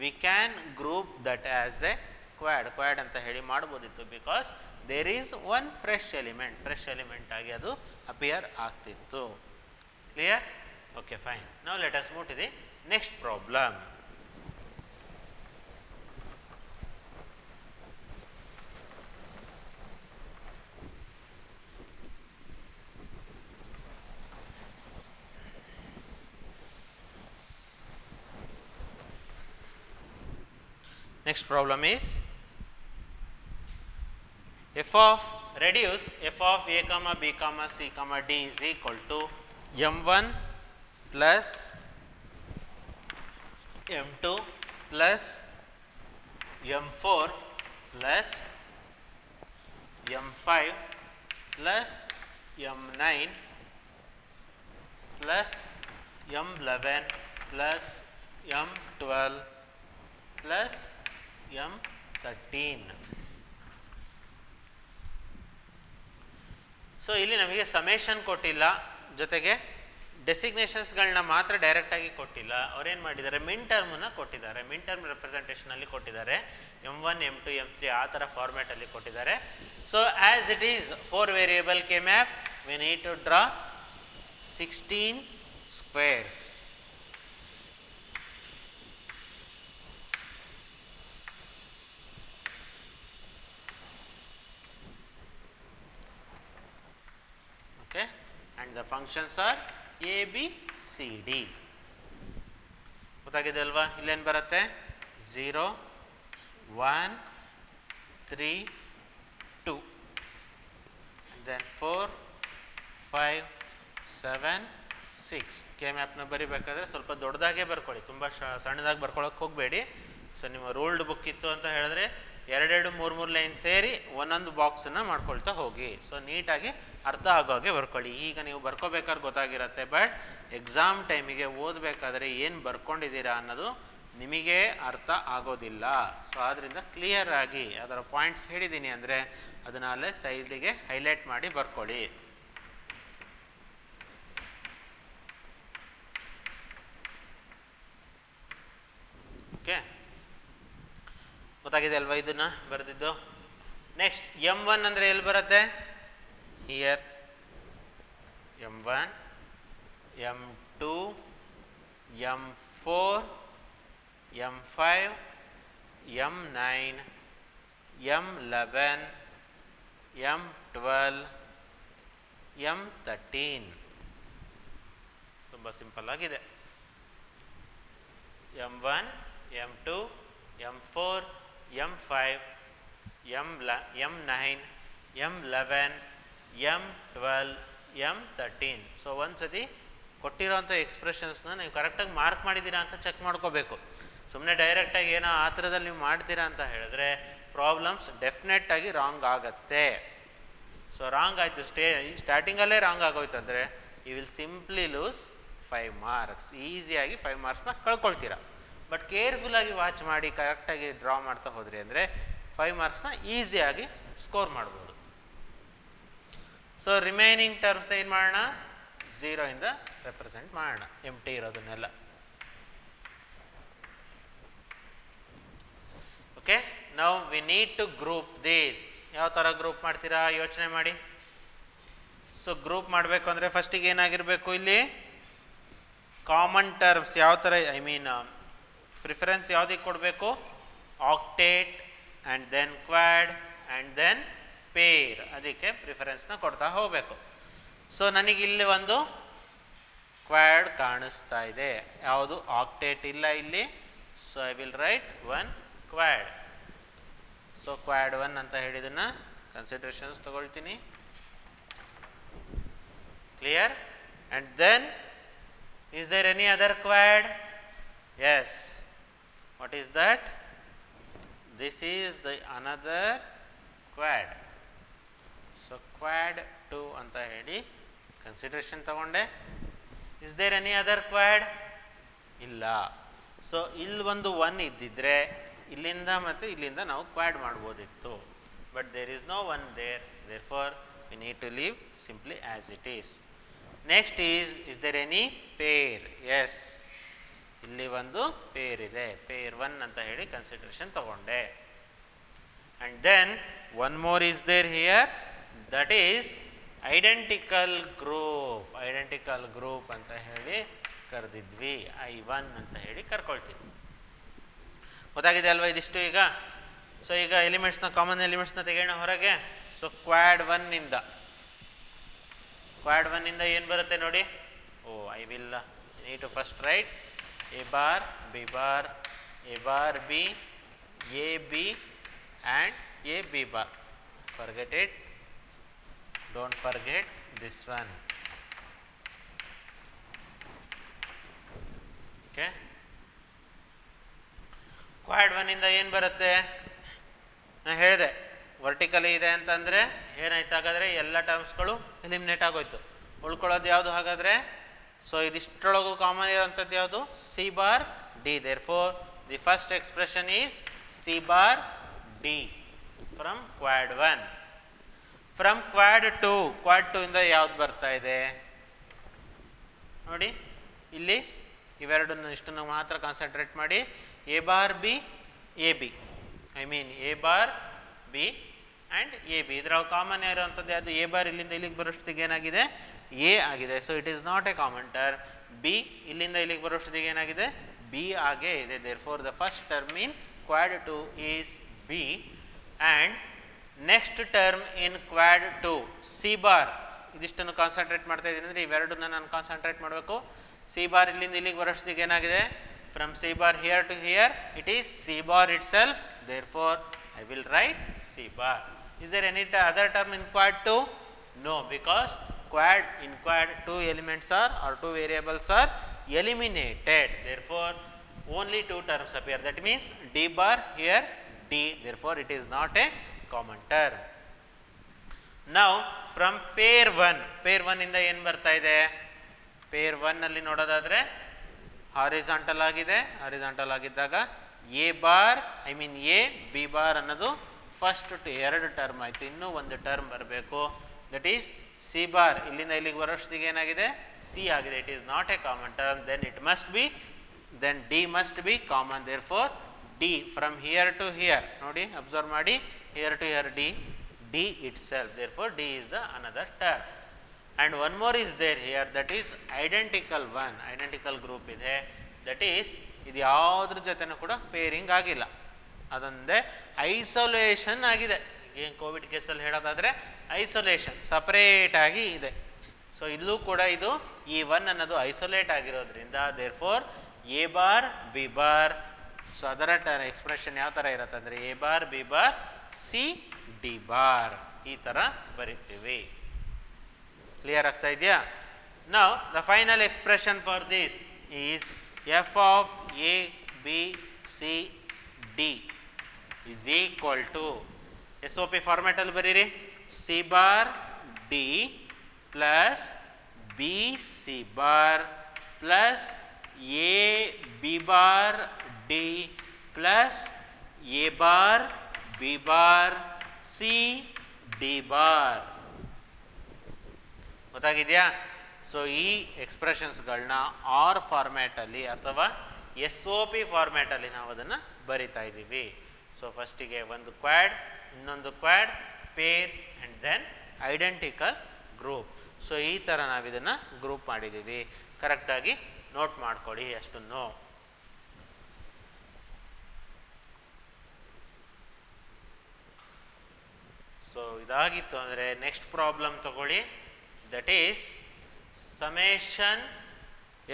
we can group that as a quad quad ಅಂತ ಹೇಳಿ ಮಾಡ್ಬೋದಿತ್ತು because there is one fresh element fresh element ಆಗಿ ಅದು ಅಪಿಯರ್ ಆಗ್ತಿತ್ತು. ಕ್ಲಿಯರ್ ಓಕೆ ಫೈನ್ ನಾವು let us move next problem Next problem is f of reduce f of a comma b comma c comma d is equal to m1 plus m2 plus m4 plus m5 plus m9 plus m11 plus m12 plus m13 so ಇಲ್ಲಿ ನಮಗೆ ಸಮೇಷನ್ ಕೊಟ್ಟಿಲ್ಲ. ಜೊತೆಗೆ ಡೆಸಿಗ್ನೇಷನ್ಸ್ಗಳನ್ನ ಮಾತ್ರ ಡೈರೆಕ್ಟಾಗಿ ಕೊಟ್ಟಿಲ್ಲ. ಅವ್ರೇನು ಮಾಡಿದ್ದಾರೆ? ಮಿನ್ ಟರ್ಮನ್ನು ಕೊಟ್ಟಿದ್ದಾರೆ. ಮಿನ್ ಟರ್ಮ್ ರೆಪ್ರೆಸೆಂಟೇಷನಲ್ಲಿ ಕೊಟ್ಟಿದ್ದಾರೆ. M one M two M three ಆ ಥರ ಫಾರ್ಮ್ಯಾಟಲ್ಲಿ ಕೊಟ್ಟಿದ್ದಾರೆ. So as it is four variable K map we need to draw sixteen squares okay and are A B C D ಗೊತ್ತಾಗಿದೆ ಅಲ್ವಾ? ಇಲ್ಲೇನು ಬರುತ್ತೆ? Zero one three two then four five seven six K ಮ್ಯಾಪ್ನ ಬರಿಬೇಕಾದ್ರೆ ಸ್ವಲ್ಪ ದೊಡ್ಡದಾಗೇ ಬರ್ಕೊಳ್ಳಿ. ತುಂಬ ಶ, ಸಣ್ಣದಾಗಿ ಬರ್ಕೊಳ್ಳೋಕೆ ಹೋಗಬೇಡಿ. ಸೊ ನಿಮ್ಮ ರೂಲ್ಡ್ ಬುಕ್ ಇತ್ತು ಅಂತ ಹೇಳಿದ್ರೆ ಎರಡೆರಡು, ಮೂರು ಮೂರು ಲೈನ್ ಸೇರಿ ಒಂದೊಂದು ಬಾಕ್ಸನ್ನು ಮಾಡ್ಕೊಳ್ತಾ ಹೋಗಿ. ಸೊ ನೀಟಾಗಿ ಅರ್ಥ ಆಗೋ ಹಾಗೆ ಬರ್ಕೊಳ್ಳಿ. ಈಗ ನೀವು ಬರ್ಕೋಬೇಕಾದ್ರೆ ಗೊತ್ತಾಗಿರುತ್ತೆ ಬಟ್ ಎಕ್ಸಾಮ್ ಟೈಮಿಗೆ ಓದಬೇಕಾದ್ರೆ ಏನು ಬರ್ಕೊಂಡಿದ್ದೀರಾ ಅನ್ನೋದು ನಿಮಗೆ ಅರ್ಥ ಆಗೋದಿಲ್ಲ. ಸೊ ಆದ್ದರಿಂದ ಕ್ಲಿಯರ್ ಆಗಿ ಅದರ ಪಾಯಿಂಟ್ಸ್ ಹೇಳಿದ್ದೀನಿ ಅಂದರೆ ಅದನ್ನ ಅಲ್ಲೇ ಸೈಡಿಗೆ ಹೈಲೈಟ್ ಮಾಡಿ ಬರ್ಕೊಳ್ಳಿ. ಓಕೆ ಗೊತ್ತಾಗಿದೆ ಅಲ್ವಾ ಇದನ್ನು ಬರೆದಿದ್ದು? ನೆಕ್ಸ್ಟ್ ಎಂ ಒನ್ ಅಂದರೆ ಎಲ್ಲಿ ಬರುತ್ತೆ? Here M one M two M four M five M nine M eleven M twelve M thirteen ತುಂಬ ಸಿಂಪಲ್ ಆಗಿದೆ. M one M two M four M five M ಲ M nine M eleven M twelve M thirteen so ಒಂದು ಸತಿ ಕೊಟ್ಟಿರೋಂಥ ಎಕ್ಸ್ಪ್ರೆಷನ್ಸ್ನ ನೀವು ಕರೆಕ್ಟಾಗಿ ಮಾರ್ಕ್ ಮಾಡಿದ್ದೀರಾ ಅಂತ ಚೆಕ್ ಮಾಡ್ಕೋಬೇಕು. ಸುಮ್ಮನೆ ಡೈರೆಕ್ಟಾಗಿ ಏನೋ ಆ ಥರದಲ್ಲಿ ನೀವು ಮಾಡ್ತೀರಾ ಅಂತ ಹೇಳಿದ್ರೆ ಪ್ರಾಬ್ಲಮ್ಸ್ ಡೆಫಿನೆಟ್ಟಾಗಿ ರಾಂಗ್ ಆಗತ್ತೆ. ಸೊ ರಾಂಗ್ ಆಯಿತು. ಸ್ಟೇ ಸ್ಟಾರ್ಟಿಂಗಲ್ಲೇ ರಾಂಗ್ ಆಗೋಯ್ತು ಅಂದರೆ you will simply lose five marks ಈಸಿಯಾಗಿ ಫೈವ್ ಮಾರ್ಕ್ಸ್ನ ಕಳ್ಕೊಳ್ತೀರಾ. ಬಟ್ ಕೇರ್ಫುಲ್ಲಾಗಿ ವಾಚ್ ಮಾಡಿ ಕರೆಕ್ಟಾಗಿ ಡ್ರಾ ಮಾಡ್ತಾ ಹೋದ್ರಿ ಅಂದರೆ ಫೈವ್ ಮಾರ್ಕ್ಸ್ನ ಈಸಿಯಾಗಿ ಸ್ಕೋರ್ ಮಾಡ್ಬೋದು. ಸೊ ರಿಮೈನಿಂಗ್ ಟರ್ಮ್ಸ್ನ ಏನು ಮಾಡೋಣ? ಝೀರೋಯಿಂದ ರೆಪ್ರೆಸೆಂಟ್ ಮಾಡೋಣ. ಎಂ ಟಿ ಇರೋದನ್ನೆಲ್ಲ. ಓಕೆ ನಾವು we need to group this ಯಾವ ಥರ ಗ್ರೂಪ್ ಮಾಡ್ತೀರಾ? ಯೋಚನೆ ಮಾಡಿ. ಸೊ ಗ್ರೂಪ್ ಮಾಡಬೇಕು ಅಂದರೆ ಫಸ್ಟಿಗೆ ಏನಾಗಿರಬೇಕು ಇಲ್ಲಿ? ಕಾಮನ್ ಟರ್ಮ್ಸ್ ಯಾವ ಥರ ಐ ಮೀನ್ ಪ್ರಿಫರೆನ್ಸ್ ಯಾವುದಕ್ಕೆ ಕೊಡಬೇಕು? Octet and then quad and then pair ಅದಕ್ಕೆ ಪ್ರಿಫರೆನ್ಸ್ನ ಕೊಡ್ತಾ ಹೋಗಬೇಕು. ಸೊ ನನಗಿಲ್ಲಿ ಒಂದು ಕ್ವಾಡ್ ಕಾಣಿಸ್ತಾ ಇದೆ. ಯಾವುದು? ಆಕ್ಟೇಟ್ ಇಲ್ಲ ಇಲ್ಲಿ. So I will write one quad so quad one ಅಂತ ಹೇಳಿದನ್ನ ಕನ್ಸಿಡ್ರೇಷನ್ಸ್ ತಗೊಳ್ತೀನಿ. Clear and then is there any other quad yes what is that this is the another quad so quad two ಅಂತ ಹೇಳಿ ಕನ್ಸಿಡ್ರೇಷನ್ ತಗೊಂಡೆ is there any other quad ಇಲ್ಲ ಸೊ ಇಲ್ಲಿ ಒಂದು ಒನ್ ಇದ್ದಿದ್ರೆ ಇಲ್ಲಿಂದ ಮತ್ತು ಇಲ್ಲಿಂದ ನಾವು ಕ್ವಾಡ್ ಮಾಡ್ಬೋದಿತ್ತು but there is no one there there for we need to leave simply as it is next is is there any pairs ಇಲ್ಲಿ ಒಂದು ಪೇರ್ ಇದೆ. ಪೇರ್ ಒನ್ ಅಂತ ಹೇಳಿ ಕನ್ಸಿಡ್ರೇಷನ್ ತಗೊಂಡೆ. And then one more is there here that is identical group identical group ಅಂತ ಹೇಳಿ ಕರೆದಿದ್ವಿ. ಐ ಒನ್ ಅಂತ ಹೇಳಿ ಕರ್ಕೊಳ್ತೀವಿ. ಗೊತ್ತಾಗಿದೆ ಅಲ್ವಾ ಇದಿಷ್ಟು ಈಗ? ಸೊ ಈಗ ಎಲಿಮೆಂಟ್ಸ್ನ ಕಾಮನ್ ಎಲಿಮೆಂಟ್ಸ್ನ ತೆಗೆಯೋಣ ಹೊರಗೆ. ಸೊ ಕ್ವಾಡ್ ಒನ್ನಿಂದ ಕ್ವಾಡ್ ಒನ್ನಿಂದ ಏನು ಬರುತ್ತೆ ನೋಡಿ? O I will need to first write A bar B bar A bar B A B and A B bar forget it don't forget this one okay quad ಒನ್ನಿಂದ ಏನು ಬರುತ್ತೆ? ನಾನು ಹೇಳಿದೆ ವರ್ಟಿಕಲಿ ಇದೆ ಅಂತಂದರೆ ಏನಾಯ್ತು ಹಾಗಾದರೆ ಎಲ್ಲ ಟರ್ಮ್ಸ್ಗಳು ಎಲಿಮಿನೇಟ್ ಆಗೋಯ್ತು. ಉಳ್ಕೊಳ್ಳೋದು ಯಾವುದು ಹಾಗಾದರೆ? ಸೊ ಇದಿಷ್ಟರೊಳಗೂ ಕಾಮನ್ ಇರೋಂಥದ್ದು ಯಾವುದು? C bar D therefore the first expression is C bar D from quad one from quad two quad two ಇಂದ ಯಾವ್ದು ಬರ್ತಾ ಇದೆ? ನೋಡಿ, ಇಲ್ಲಿ ಇವೆರಡನ್ನು ಇಷ್ಟನ್ನು ಮಾತ್ರ ಕಾನ್ಸಂಟ್ರೇಟ್ ಮಾಡಿ. A bar B A B I mean A bar B and A B ಇದ್ರಾಗ ಕಾಮನ್ ಇರುವಂಥದ್ದು ಯಾವುದು? ಎ ಬಾರ್ ಇಲ್ಲಿಂದ ಇಲ್ಲಿಗೆ ಬರೋಷ್ಟಿಗೆ ಏನಾಗಿದೆ? ಎ ಆಗಿದೆ. So it is not a common term B ಇಲ್ಲಿಂದ ಇಲ್ಲಿಗೆ ಬರೋಷ್ಟೊತ್ತಿಗೆ ಏನಾಗಿದೆ? ಬಿ ಆಗೇ ಇದೆ. Therefore the first term in quad two is B and next term in quad two C bar ಇದಿಷ್ಟನ್ನು ಕಾನ್ಸಂಟ್ರೇಟ್ ಮಾಡ್ತಾ ಇದ್ದೀನಿ ಅಂದರೆ ಇವೆರಡನ್ನ ನಾನು ಕಾನ್ಸಂಟ್ರೇಟ್ ಮಾಡಬೇಕು. ಸಿ ಬಾರ್ ಇಲ್ಲಿಂದ ಇಲ್ಲಿಗೆ ಬರೋಷ್ಟೊತ್ತಿಗೆ ಏನಾಗಿದೆ? From C bar here to here it is C bar itself therefore I will write C bar is there any other term in quad two no because quad inquired two elements are or two variables are eliminated therefore only two terms appear that means d bar here D. Therefore, it is not a common term. now from pair 1 pair 1 ಇಂದ ಏನು ಬರ್ತಾ ಪೇರ್ ಒನ್ ಅಲ್ಲಿ ನೋಡೋದಾದ್ರೆ horizontal ಆಗಿದೆ horizontal ಆಗಿದ್ದಾಗ A bar I mean A B bar ಅನ್ನೋದು ಫಸ್ಟ್ ಟು ಎರಡು ಟರ್ಮ್ ಆಯಿತು ಇನ್ನೂ ಒಂದು ಟರ್ಮ್ ಬರಬೇಕು that ಈಸ್ ಸಿ ಬಾರ್ ಇಲ್ಲಿಂದ ಇಲ್ಲಿಗೆ ಬರೋಷ್ಟಿಗೆ ಏನಾಗಿದೆ? ಸಿ ಆಗಿದೆ. It is not a common term then it must be then D must be common therefore D from here to here ನೋಡಿ ಅಬ್ಸರ್ವ್ ಮಾಡಿ. Here to here D D itself therefore D is the another term and one more is there here that is identical one identical group ಇದೆ. ದಟ್ ಈಸ್ ಇದು ಯಾವುದ್ರ ಜೊತೆನೂ ಕೂಡ ಪೇರಿಂಗ್ ಆಗಿಲ್ಲ. ಅದೊಂದೇ ಐಸೋಲೇಷನ್ ಆಗಿದೆ. ಏನು ಕೋವಿಡ್ ಕೇಸಲ್ಲಿ ಹೇಳೋದಾದರೆ ಐಸೋಲೇಷನ್ ಸಪ್ರೇಟಾಗಿ ಇದೆ. ಸೊ ಇಲ್ಲೂ ಕೂಡ ಇದು ಈ ಒನ್ ಅನ್ನೋದು ಐಸೋಲೇಟ್ ಆಗಿರೋದ್ರಿಂದ therefore A bar B bar so ಅದರ ಎಕ್ಸ್ಪ್ರೆಷನ್ ಯಾವ ಥರ ಇರುತ್ತೆ ಅಂದರೆ A bar B bar C D bar ಈ ಥರ ಬರಿತೀವಿ. ಕ್ಲಿಯರ್ ಆಗ್ತಾ ಇದೆಯಾ? ನಾವು the final expression for this is F of A B C D is equal to S O P ಫಾರ್ಮ್ಯಾಟಲ್ಲಿ ಬರೀರಿ. C bar D plus B C bar plus A B bar D plus A bar B bar C D bar ಗೊತ್ತಾಗಿದೆಯಾ? So ಈ ಎಕ್ಸ್ಪ್ರೆಷನ್ಸ್ಗಳನ್ನ ಆರ್ ಫಾರ್ಮ್ಯಾಟಲ್ಲಿ ಅಥವಾ ಎಸ್ ಒ ಪಿ ಫಾರ್ಮ್ಯಾಟಲ್ಲಿ ನಾವು ಅದನ್ನು ಬರಿತಾ ಇದ್ದೀವಿ ಸೊ ಫಸ್ಟಿಗೆ ಒಂದು ಕ್ವಾಡ್ ಇನ್ನೊಂದು quad pair and then identical group so ಈ ಥರ ನಾವು ಇದನ್ನು ಗ್ರೂಪ್ ಮಾಡಿದ್ದೀವಿ ಕರೆಕ್ಟಾಗಿ ನೋಟ್ ಮಾಡ್ಕೊಳ್ಳಿ ಅಷ್ಟನ್ನು. ಸೊ ಇದಾಗಿತ್ತು ಅಂದರೆ ನೆಕ್ಸ್ಟ್ ಪ್ರಾಬ್ಲಮ್ ತಗೊಳ್ಳಿ. That is summation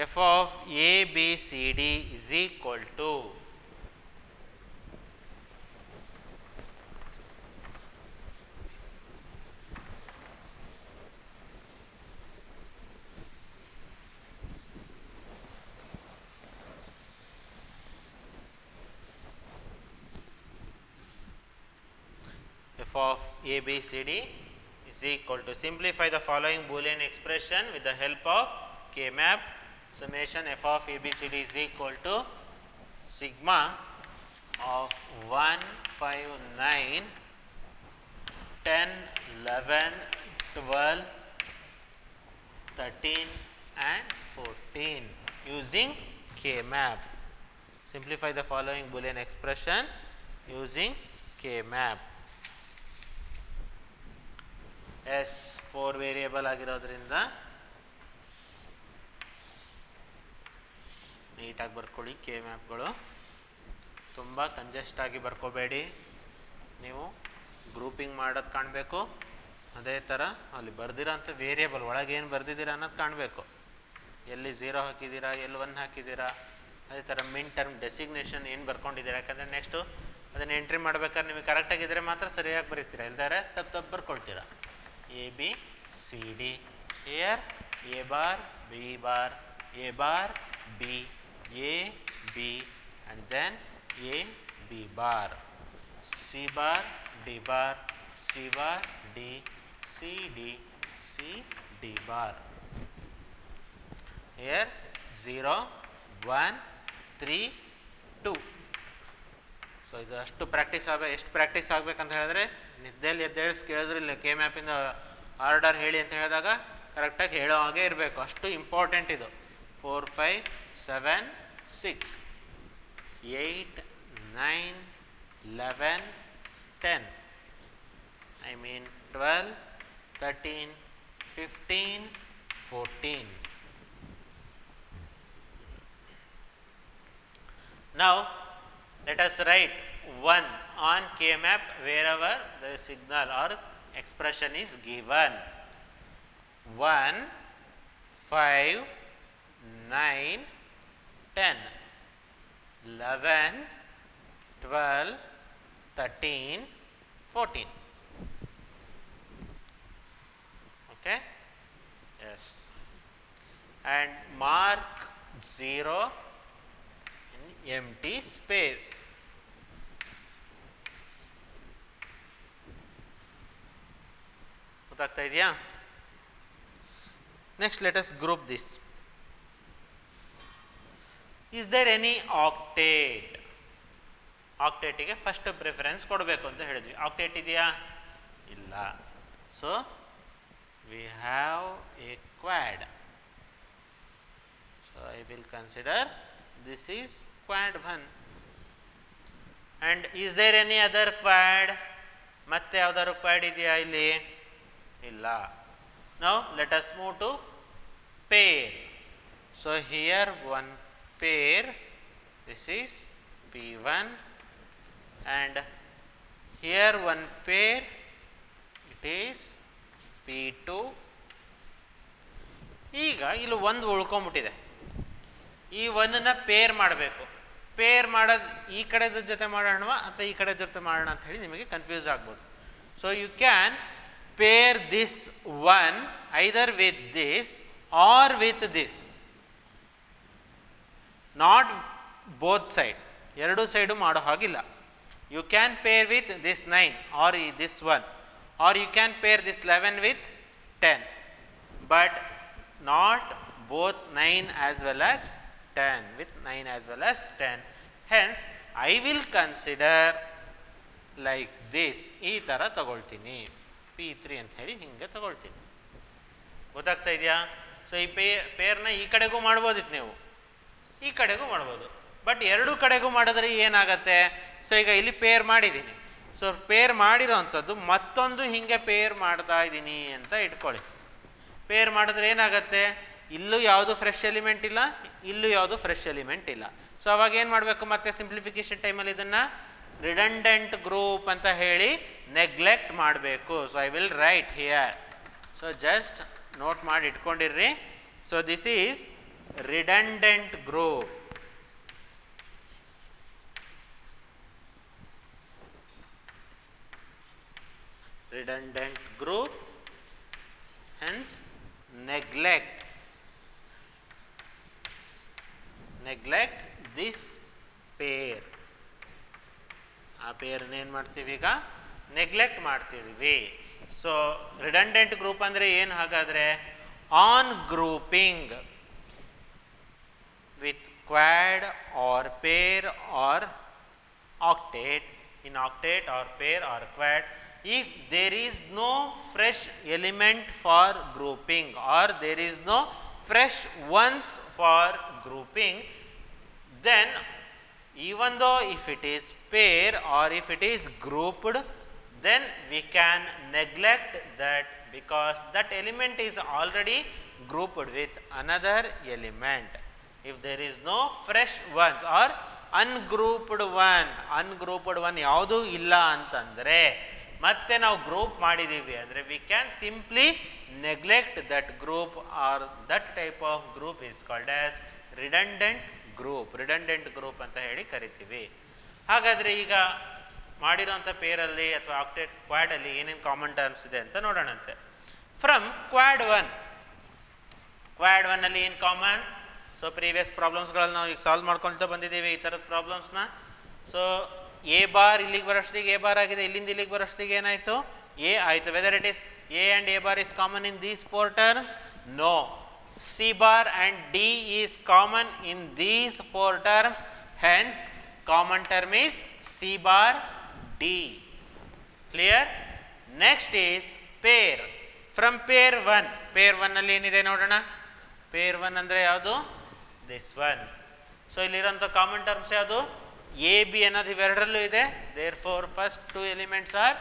F of A B C D is equal to of a b c d is equal to simplify the following boolean expression with the help of k map summation f of a b c d is equal to sigma of 1 5 9 10 11 12 13 and 14 using k map simplify the following boolean expression using k map as four variable ಆಗಿರೋದ್ರಿಂದ ನೀಟಾಗಿ ಬರ್ಕೊಳ್ಳಿ ಕೆ ಮ್ಯಾಪ್ಗಳು. ತುಂಬ ಕಂಜೆಸ್ಟ್ ಆಗಿ ಬರ್ಕೋಬೇಡಿ. ನೀವು ಗ್ರೂಪಿಂಗ್ ಮಾಡೋದು ಕಾಣಬೇಕು. ಅದೇ ಥರ ಅಲ್ಲಿ ಬರ್ದಿರೋಂಥ ವೇರಿಯೇಬಲ್ ಒಳಗೆ ಏನು ಬರ್ದಿದ್ದೀರಾ ಅನ್ನೋದು ಕಾಣಬೇಕು. ಎಲ್ಲಿ ಝೀರೋ ಹಾಕಿದ್ದೀರಾ ಎಲ್ಲಿ ಒನ್ ಹಾಕಿದ್ದೀರಾ, ಅದೇ ಥರ ಮಿನ್ ಟರ್ಮ್ ಡೆಸಿಗ್ನೇಷನ್ ಏನು ಬರ್ಕೊಂಡಿದ್ದೀರಾ, ಯಾಕಂದರೆ ನೆಕ್ಸ್ಟು ಅದನ್ನು ಎಂಟ್ರಿ ಮಾಡ್ಬೇಕಾದ್ರೆ ನಿಮಗೆ ಕರೆಕ್ಟಾಗಿದ್ದರೆ ಮಾತ್ರ ಸರಿಯಾಗಿ ಬರೀತೀರಾ. ಇಲ್ದಾರೆ ತಪ್ಪು ತಪ್ಪು ಬರ್ಕೊಳ್ತೀರಾ. A B C D here A bar B bar A bar B A B and then A B bar C bar D bar C bar D C D C D bar here 0 1 3 2 so ಇದು ಅಷ್ಟು ಪ್ರಾಕ್ಟೀಸ್ ಆಗಬೇಕು ಎಷ್ಟು ಪ್ರಾಕ್ಟೀಸ್ ಆಗಬೇಕಂತ ಹೇಳಿದ್ರೆ ನಿದ್ದೆಯಲ್ಲಿ ಎದ್ದೇಳಿಸಿ ಕೇಳಿದ್ರೆ ಇಲ್ಲ ಕೆ ಮ್ಯಾಪಿಂದ ಆರ್ಡರ್ ಹೇಳಿ ಅಂತ ಹೇಳಿದಾಗ ಕರೆಕ್ಟಾಗಿ ಹೇಳೋ ಹಾಗೆ ಇರಬೇಕು. ಅಷ್ಟು ಇಂಪಾರ್ಟೆಂಟ್ ಇದು. Four five seven six eight nine eleven ten I mean twelve thirteen fifteen fourteen ನಾವು let us write. 1 on K map wherever the signal or expression is given. 1, 5, 9, 10, 11, 12, 13, 14. Okay? Yes. And mark 0 in empty space. ಗೊತ್ತಾಗ್ತಾ ಇದೆಯಾ next let's group this is there any octet ಆಕ್ಟೇಟಿಗೆ first preference ಕೊಡಬೇಕು ಅಂತ ಹೇಳಿದ್ವಿ. ಆಕ್ಟೇಟ್ ಇದೆಯಾ? ಇಲ್ಲ. So we have a quad so I will consider this is quad one and is there any other quad ಮತ್ತೆ ಯಾವ್ದಾದ್ರು ಕ್ವಾಡ್ ಇದೆಯಾ ಇಲ್ಲಿ? ಇಲ್ಲ. ನಾವು let us move to pair so here one pair. This is p1 and here one pair. It is p2 ಈಗ ಇಲ್ಲಿ ಒಂದು ಉಳ್ಕೊಂಬಿಟ್ಟಿದೆ. ಈ ಒಂದನ್ನ ಪೇರ್ ಮಾಡಬೇಕು. ಪೇರ್ ಮಾಡೋದು ಈ ಕಡೆದ ಜೊತೆ ಮಾಡೋಣವಾ ಅಥವಾ ಈ ಕಡೆ ಜೊತೆ ಮಾಡೋಣ ಅಂತ ಹೇಳಿ ನಿಮಗೆ ಕನ್ಫ್ಯೂಸ್ ಆಗ್ಬೋದು. So you can pair this one either with this or with this not both side ಎರಡು ಸೈಡು ಮಾಡೋ ಹಾಗಿಲ್ಲ you can pair with this nine or ಈ this one or you can pair this eleven with ten but not both nine as well as ten with nine as well as ten hence I will consider like this ಈ ಥರ ತಗೊಳ್ತೀನಿ ಪಿ ತ್ರೀ ಅಂತ ಹೇಳಿ ಹಿಂಗೆ ತಗೊಳ್ತೀನಿ. ಗೊತ್ತಾಗ್ತಾ ಇದೆಯಾ? ಸೊ ಈ ಪೇ, ಪೇರ್ನ ಈ ಕಡೆಗೂ ಮಾಡ್ಬೋದಿತ್ತು ನೀವು. ಈ ಕಡೆಗೂ ಮಾಡ್ಬೋದು. ಬಟ್ ಎರಡು ಕಡೆಗೂ ಮಾಡಿದ್ರೆ ಏನಾಗತ್ತೆ? ಸೊ ಈಗ ಇಲ್ಲಿ ಪೇರ್ ಮಾಡಿದ್ದೀನಿ. ಸೊ ಪೇರ್ ಮಾಡಿರೋವಂಥದ್ದು ಮತ್ತೊಂದು ಹಿಂಗೆ ಪೇರ್ ಮಾಡ್ತಾ ಇದ್ದೀನಿ ಅಂತ ಇಟ್ಕೊಳ್ಳಿ. ಪೇರ್ ಮಾಡಿದ್ರೆ ಏನಾಗತ್ತೆ? ಇಲ್ಲೂ ಯಾವುದು ಫ್ರೆಶ್ ಎಲಿಮೆಂಟ್ ಇಲ್ಲ, ಇಲ್ಲೂ ಯಾವುದು ಫ್ರೆಶ್ ಎಲಿಮೆಂಟ್ ಇಲ್ಲ. ಸೊ ಅವಾಗ ಏನು ಮಾಡಬೇಕು ಮತ್ತೆ? ಸಿಂಪ್ಲಿಫಿಕೇಶನ್ ಟೈಮಲ್ಲಿ ಇದನ್ನು ರಿಡಂಡೆಂಟ್ ಗ್ರೂಪ್ ಅಂತ ಹೇಳಿ ನೆಗ್ಲೆಕ್ಟ್ ಮಾಡಬೇಕು. So I will write here so just note ಮಾಡಿ ಇಟ್ಕೊಂಡಿರ್ರಿ. So this is redundant group. redundant group hence neglect. Neglect this pair. ಆ ಪೇರ್ನ ಏನು ಮಾಡ್ತೀವಿ ಈಗ ನೆಗ್ಲೆಕ್ಟ್ ಮಾಡ್ತಿದ್ದೀವಿ ಸೊ ರಿಡಂಡೆಂಟ್ ಗ್ರೂಪ್ ಅಂದರೆ ಏನು ಹಾಗಾದರೆ on grouping with quad or pair or octet in octet or pair or quad if there is no fresh element for grouping or there is no fresh ones for grouping then even though if it is pair or if it is grouped then we can neglect that because that element is already grouped with another element if there is no fresh ones or ungrouped one ungrouped one yaudu illa antandre. Matte now group ಮಾಡಿದ್ದೀವಿ andre we can simply neglect that group or that type of group is called as redundant group. Redundant group anta ಹೇಳಿ ಕರಿತೀವಿ ಹಾಗಾದರೆ ಈಗ ಮಾಡಿರೋಂಥ ಪೇರಲ್ಲಿ ಅಥವಾ ಆಕ್ಟೇಟ್ ಕ್ವಾಡಲ್ಲಿ ಏನೇನು ಕಾಮನ್ ಟರ್ಮ್ಸ್ ಇದೆ ಅಂತ ನೋಡೋಣಂತೆ. ಫ್ರಮ್ ಕ್ವಾಡ್ ಒನ್ ಕ್ವಾಡ್ ಒನ್ನಲ್ಲಿ ಏನು ಕಾಮನ್ ಸೊ ಪ್ರೀವಿಯಸ್ ಪ್ರಾಬ್ಲಮ್ಸ್ಗಳಲ್ಲಿ ನಾವು ಈಗ ಸಾಲ್ವ್ ಮಾಡ್ಕೊಳ್ತಾ ಬಂದಿದ್ದೀವಿ ಈ ಥರದ ಪ್ರಾಬ್ಲಮ್ಸ್ನ ಸೊ ಎ ಬಾರ್ ಇಲ್ಲಿಗೆ ಬರೋಷ್ಟಿಗೆ ಎ ಬಾರ್ ಆಗಿದೆ, ಇಲ್ಲಿಂದ ಇಲ್ಲಿಗೆ ಬರೋಷ್ಟಿಗೆ ಏನಾಯಿತು? ಎ ಆಯಿತು. Whether it is A and A bar is common in these four terms no C bar and D is common in these four terms hence common is C C bar D clear next is pair from pair one pair ಒನ್ನಲ್ಲಿ ಏನಿದೆ ನೋಡೋಣ? ಪೇರ್ ಒನ್ ಅಂದರೆ ಯಾವುದು? ದಿಸ್ ಒನ್ ಸೊ ಇಲ್ಲಿರೋಂಥ ಕಾಮನ್ ಟರ್ಮ್ಸ್ ಯಾವುದು? ಎ ಬಿ ಅನ್ನೋದು ಇವೆರಡರಲ್ಲೂ ಇದೆ. Therefore first two elements are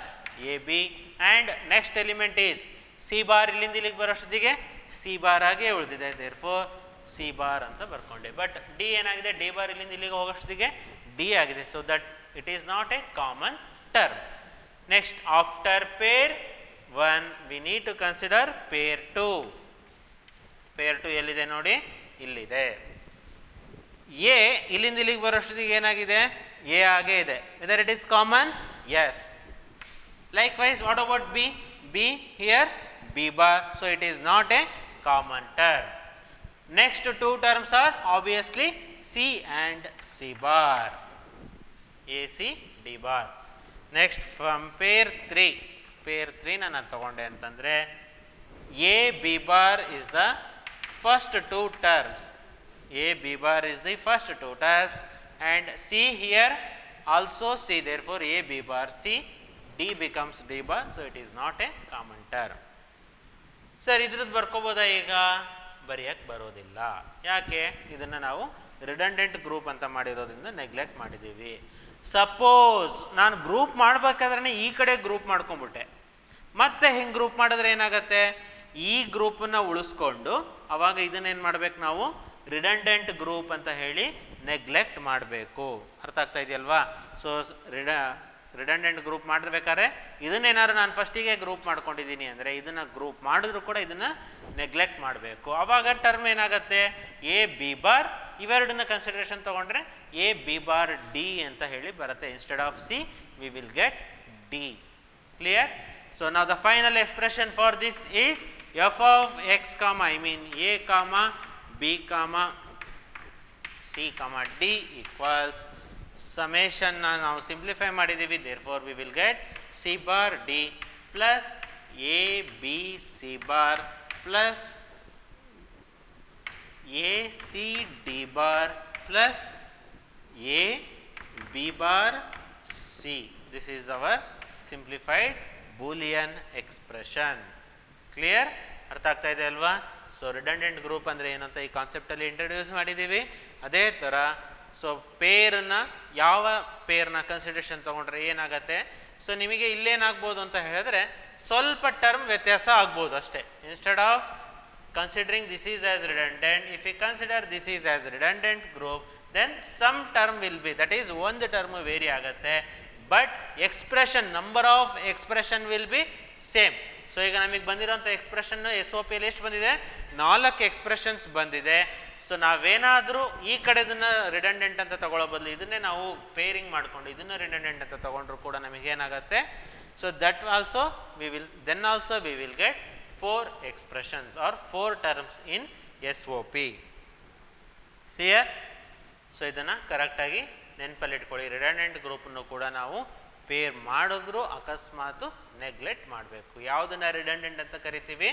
A B and next element is C bar ಇಲ್ಲಿಂದ ಇಲ್ಲಿಗೆ ಬರೋಷ್ಟೊತ್ತಿಗೆ ಸಿ ಬಾರ್ ಆಗೇ ಉಳಿದಿದೆ. ದೇರ್ ಫೋರ್ ಸಿ ಬಾರ್ ಅಂತ ಬರ್ಕೊಂಡೆ. ಬಟ್ ಡಿ ಏನಾಗಿದೆ? ಡಿ ಬಾರ್ ಇಲ್ಲಿಂದ ಇಲ್ಲಿಗೆ ಹೋಗೋಷ್ಟೊತ್ತಿಗೆ ಡಿ ಆಗಿದೆ. So that it is not a common term next after pair one we need to consider pair two pair two ಎಲ್ಲಿದೆ ನೋಡಿ? ಇಲ್ಲಿದೆ. ಎ ಇಲ್ಲಿಂದ ಇಲ್ಲಿಗೆ ಬರೋಷ್ಟೊತ್ತಿಗೆ ಏನಾಗಿದೆ? ಎ ಆಗೇ ಇದೆ. Whether it is common yes likewise what about B B here B bar so it is not a common term next two terms are obviously C and C bar A D bar. Next from pair three pair three ನಾನು ತಗೊಂಡೆ ಅಂತಂದರೆ A B bar is the first two terms A B bar is the first two terms and C here also C there Therefore, A B bar C D becomes D bar. So it is not a common term sir ಇದ್ರದ್ದು ಬರ್ಕೋಬೋದಾ ಈಗ? ಬರೆಯಕ್ಕೆ ಬರೋದಿಲ್ಲ. ಯಾಕೆ? ಇದನ್ನು ನಾವು ರಿಡಂಡೆಂಟ್ ಗ್ರೂಪ್ ಅಂತ ಮಾಡಿರೋದ್ರಿಂದ ನೆಗ್ಲೆಕ್ಟ್ ಮಾಡಿದ್ದೀವಿ ಸಪೋಸ್ ನಾನು ಗ್ರೂಪ್ ಮಾಡಬೇಕಾದ್ರೆ ಈ ಕಡೆ ಗ್ರೂಪ್ ಮಾಡ್ಕೊಂಬಿಟ್ಟೆ ಮತ್ತೆ ಹೆಂಗೆ ಗ್ರೂಪ್ ಮಾಡಿದ್ರೆ ಏನಾಗುತ್ತೆ? ಈ ಗ್ರೂಪನ್ನ ಉಳಿಸ್ಕೊಂಡು ಅವಾಗ ಇದನ್ನೇನು ಮಾಡ್ಬೇಕು ನಾವು? ರಿಡಂಡೆಂಟ್ ಗ್ರೂಪ್ ಅಂತ ಹೇಳಿ ನೆಗ್ಲೆಕ್ಟ್ ಮಾಡಬೇಕು. ಅರ್ಥ ಆಗ್ತಾ ಇದೆಯಲ್ವಾ? ಸೊ ರಿಡ ರಿಡಂಡೆಂಟ್ ಗ್ರೂಪ್ ಮಾಡಬೇಕಾದ್ರೆ ಇದನ್ನೇನಾದ್ರು ನಾನು ಫಸ್ಟಿಗೆ ಗ್ರೂಪ್ ಮಾಡ್ಕೊಂಡಿದ್ದೀನಿ ಅಂದರೆ ಇದನ್ನು ಗ್ರೂಪ್ ಮಾಡಿದ್ರು ಕೂಡ ಇದನ್ನು ನೆಗ್ಲೆಕ್ಟ್ ಮಾಡಬೇಕು. ಅವಾಗ ಟರ್ಮ್ ಏನಾಗುತ್ತೆ? ಎ ಬಿ ಬಾರ್ ಇವೆರಡನ್ನ ಕನ್ಸಿಡರೇಷನ್ ತೊಗೊಂಡ್ರೆ ಎ ಬಿ ಬಾರ್ ಡಿ ಅಂತ ಹೇಳಿ ಬರುತ್ತೆ. Instead of C we will get D clear so ನಾವು the final expression for this is F of X comma I mean A comma B comma C comma D equals ಸಮೇಷನ್ನ ನಾವು ಸಿಂಪ್ಲಿಫೈ ಮಾಡಿದ್ದೀವಿ. Therefore we will get C bar D plus A B C bar plus A C D bar plus A B bar C this is our simplified Boolean expression clear ಅರ್ಥ ಆಗ್ತಾ ಇದೆ ಅಲ್ವಾ? ಸೊ ರಿಡಂಡೆಂಟ್ ಗ್ರೂಪ್ ಅಂದರೆ ಏನಂತ ಈ ಕಾನ್ಸೆಪ್ಟಲ್ಲಿ ಇಂಟ್ರಡ್ಯೂಸ್ ಮಾಡಿದ್ದೀವಿ. ಅದೇ ಥರ ಸೊ ಪೇರನ್ನ ಯಾವ ಪೇರ್ನ ಕನ್ಸಿಡರೇಷನ್ ತೊಗೊಂಡ್ರೆ ಏನಾಗತ್ತೆ? ಸೊ ನಿಮಗೆ ಇಲ್ಲೇನಾಗ್ಬೋದು ಅಂತ ಹೇಳಿದ್ರೆ ಸ್ವಲ್ಪ ಟರ್ಮ್ ವ್ಯತ್ಯಾಸ ಆಗ್ಬೋದು ಅಷ್ಟೇ. Instead of considering this is as redundant, if we consider this is as redundant group, then some term will be, that is, ಒಂದು term ವೇರಿ ಆಗುತ್ತೆ but expression number of expression will be same so ಈಗ ನಮಗೆ ಬಂದಿರೋಂಥ ಎಕ್ಸ್ಪ್ರೆಷನ್ನು ಎಸ್ ಒ ಪಿಯಲ್ಲಿ ಎಷ್ಟು ಬಂದಿದೆ? ನಾಲ್ಕು ಎಕ್ಸ್ಪ್ರೆಷನ್ಸ್ ಬಂದಿದೆ. ಸೊ ನಾವೇನಾದರೂ ಈ ಕಡೆದನ್ನ ರಿಡಂಡೆಂಟ್ ಅಂತ ತಗೊಳ್ಳೋ ಬದಲು ಇದನ್ನೇ ನಾವು ಪೇರಿಂಗ್ ಮಾಡಿಕೊಂಡು ಇದನ್ನ ರಿಡಂಡೆಂಟ್ ಅಂತ ತಗೊಂಡ್ರು ಕೂಡ ನಮಗೇನಾಗುತ್ತೆ so that also we will then also we will get four expressions or four terms in S O P clear so ಇದನ್ನು ಕರೆಕ್ಟಾಗಿ ನೆನಪಲ್ಲಿಟ್ಕೊಳ್ಳಿ. ರಿಡಂಡೆಂಟ್ ಗ್ರೂಪನ್ನು ಕೂಡ ನಾವು ಪೇರ್ ಮಾಡಿದ್ರು ಅಕಸ್ಮಾತು ನೆಗ್ಲೆಕ್ಟ್ ಮಾಡಬೇಕು. ಯಾವುದನ್ನು ರಿಡಂಡೆಂಟ್ ಅಂತ ಕರಿತೀವಿ?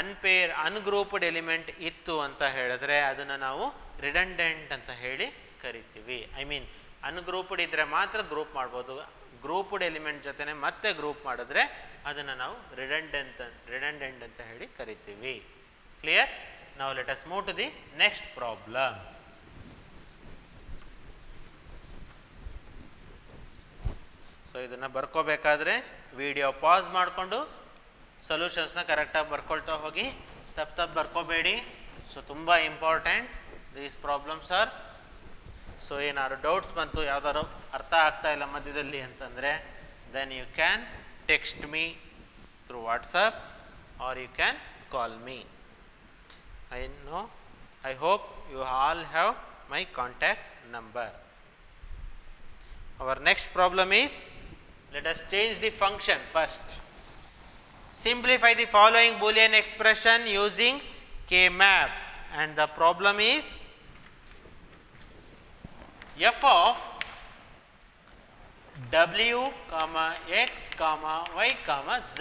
ಅನ್ಪೇರ್ ಅನ್ಗ್ರೂಪ್ಡ್ ಎಲಿಮೆಂಟ್ ಇತ್ತು ಅಂತ ಹೇಳಿದ್ರೆ ಅದನ್ನು ನಾವು ರಿಡಂಡೆಂಟ್ ಅಂತ ಹೇಳಿ ಕರಿತೀವಿ. ಐ ಮೀನ್ ಅನ್ಗ್ರೂಪ್ಡ್ ಇದ್ದರೆ ಮಾತ್ರ ಗ್ರೂಪ್ ಮಾಡ್ಬೋದು. ಗ್ರೂಪ್ಡ್ ಎಲಿಮೆಂಟ್ ಜೊತೆನೆ ಮತ್ತೆ ಗ್ರೂಪ್ ಮಾಡಿದ್ರೆ ಅದನ್ನು ನಾವು ರಿಡೆಂಡೆಂಟ್ ರಿಡೆಂಡೆಂಟ್ ಅಂತ ಹೇಳಿ ಕರಿತೀವಿ. ಕ್ಲಿಯರ್ ನಾವು let us move to the next problem so ಇದನ್ನು ಬರ್ಕೋಬೇಕಾದ್ರೆ ವಿಡಿಯೋ ಪಾಸ್ ಮಾಡಿಕೊಂಡು ಸೊಲ್ಯೂಷನ್ಸ್ನ ಕರೆಕ್ಟಾಗಿ ಬರ್ಕೊಳ್ತಾ ಹೋಗಿ, ತಪ್ಪು ತಪ್ಪು ಬರ್ಕೋಬೇಡಿ. ಸೊ ತುಂಬ important these problems are so ಏನಾದ್ರು ಡೌಟ್ಸ್ ಬಂತು ಯಾವ್ದಾದ್ರು ಅರ್ಥ ಆಗ್ತಾ ಇಲ್ಲ ಮಧ್ಯದಲ್ಲಿ ಅಂತಂದರೆ then you can text me through WhatsApp or you can call me I know I hope you all have my contact number our next problem is let us change the function first simplify the following boolean expression using k map and the problem is f of w comma x comma y comma z.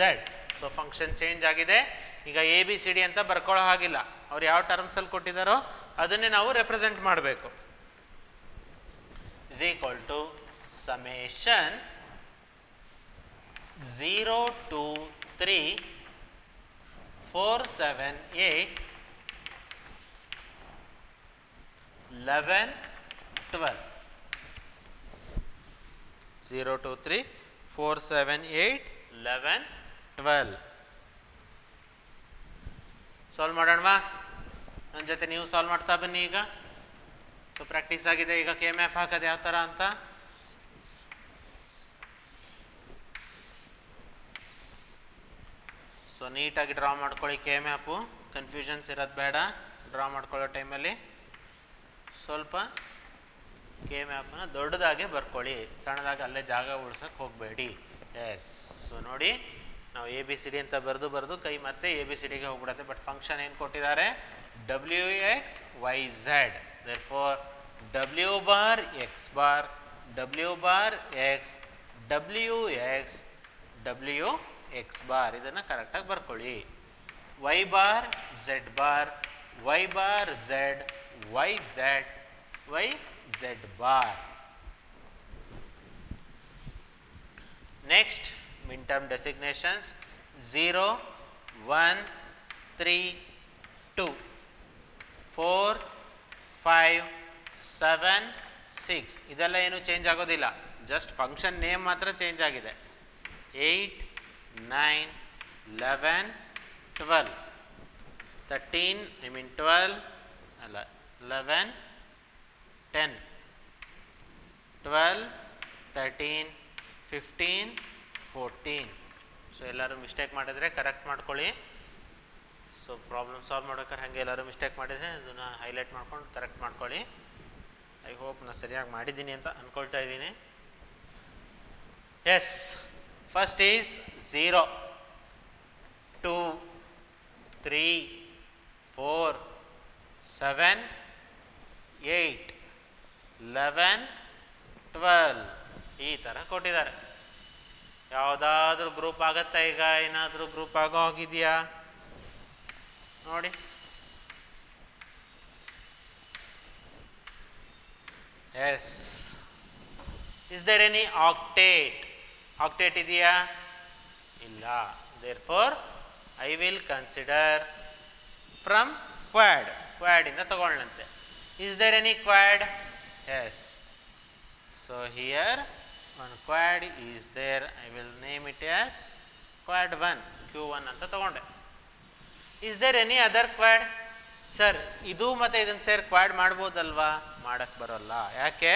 So function change ಆಗಿದೆ. ಈಗ ಎ ಬಿ ಸಿ ಡಿ ಅಂತ ಬರ್ಕೊಳ್ಳೋ ಹಾಗಿಲ್ಲ. ಅವ್ರು ಯಾವ ಟರ್ಮ್ಸಲ್ಲಿ ಕೊಟ್ಟಿದ್ದಾರೋ ಅದನ್ನೇ ನಾವು ರೆಪ್ರೆಸೆಂಟ್ ಮಾಡಬೇಕು. Is equal to summation 0 to 3 4 7 8 11 12 0 to 3 4 7 8 11 12 solve ಮಾಡೋಣವಾ ನನ್ನ ಜೊತೆ ನೀವು ಸಾಲ್ವ್ ಮಾಡ್ತಾ ಬನ್ನಿ ಈಗ. ಸೊ ಪ್ರಾಕ್ಟೀಸ್ ಆಗಿದೆ. ಈಗ ಕೆ ಮ್ಯಾಪ್ ಹಾಕೋದು ಯಾವ ಥರ ಅಂತ? ಸೊ ನೀಟಾಗಿ ಡ್ರಾ ಮಾಡ್ಕೊಳ್ಳಿ ಕೆ ಮ್ಯಾಪು ಕನ್ಫ್ಯೂಷನ್ಸ್ ಇರೋದು ಬೇಡ. ಡ್ರಾ ಮಾಡ್ಕೊಳ್ಳೋ ಟೈಮಲ್ಲಿ ಸ್ವಲ್ಪ ಕೆ ಮ್ಯಾಪನ್ನ ದೊಡ್ಡದಾಗೆ ಬರ್ಕೊಳ್ಳಿ. ಸಣ್ಣದಾಗಿ ಅಲ್ಲೇ ಜಾಗ ಉಳ್ಸೋಕ್ಕೆ ಹೋಗಬೇಡಿ. ಎಸ್ ಸೊ ನೋಡಿ, ನಾವು ಎ ಬಿ ಸಿ ಡಿ ಅಂತ ಬರೆದು ಬರೆದು ಕೈ ಮತ್ತೆ ಎ ಬಿ ಸಿ ಡಿಗೆ ಹೋಗ್ಬಿಡುತ್ತೆ. ಬಟ್ ಫಂಕ್ಷನ್ ಏನು ಕೊಟ್ಟಿದ್ದಾರೆ? W X Y Z therefore W bar X bar W bar X W X W X bar ಇದನ್ನು ಕರೆಕ್ಟಾಗಿ ಬರ್ಕೊಳ್ಳಿ. Y bar Z bar Y bar Z Y Z Y Z bar Next, midterm designations 0, 1, 3, 2, 4, 5, 7, 6 ಇದೆಲ್ಲ ಏನು ಚೇಂಜ್ ಆಗೋದಿಲ್ಲ. ಜಸ್ಟ್ ಫಂಕ್ಷನ್ ನೇಮ್ ಮಾತ್ರ ಚೇಂಜ್ ಆಗಿದೆ. Eight nine eleven twelve thirteen I mean twelve ಅಲ್ಲ eleven ten twelve thirteen fifteen fourteen so ಎಲ್ಲರೂ ಮಿಸ್ಟೇಕ್ ಮಾಡಿದರೆ ಕರೆಕ್ಟ್ ಮಾಡ್ಕೊಳ್ಳಿ. ಸೊ ಪ್ರಾಬ್ಲಮ್ ಸಾಲ್ವ್ ಮಾಡ್ಬೇಕಾದ್ರೆ ಹಾಗೆ ಎಲ್ಲರೂ ಮಿಸ್ಟೇಕ್ ಮಾಡಿದರೆ ಅದನ್ನು ಹೈಲೈಟ್ ಮಾಡ್ಕೊಂಡು ಕರೆಕ್ಟ್ ಮಾಡ್ಕೊಳ್ಳಿ. ಐ ಹೋಪ್ ನಾನು ಸರಿಯಾಗಿ ಮಾಡಿದ್ದೀನಿ ಅಂತ ಅಂದ್ಕೊಳ್ತಾ ಇದ್ದೀನಿ. Yes first is zero two three four seven eight eleven twelve ಈ ಥರ ಕೊಟ್ಟಿದ್ದಾರೆ. ಯಾವುದಾದ್ರೂ ಗ್ರೂಪ್ ಆಗತ್ತಾ ಈಗ? ಏನಾದರೂ ಗ್ರೂಪ್ ಆಗೋ ಹೋಗಿದೆಯಾ? ನೋಡಿ. Yes is there any octet octet ಇದೆಯಾ? ಇಲ್ಲ. Therefore I will consider from quad ಕ್ವಾಡಿಂದ ತಗೊಳ್ಳಂತೆ is there any quad yes So, here, one quad is there. I will name it as quad 1 Q1 ಅಂತ ತಗೊಂಡೆ. Is there any other quad sir ಇದು ಮತ್ತು ಇದನ್ನು ಸೇರಿ ಕ್ವಾಡ್ ಮಾಡ್ಬೋದಲ್ವಾ? ಮಾಡಕ್ಕೆ ಬರೋಲ್ಲ. ಯಾಕೆ?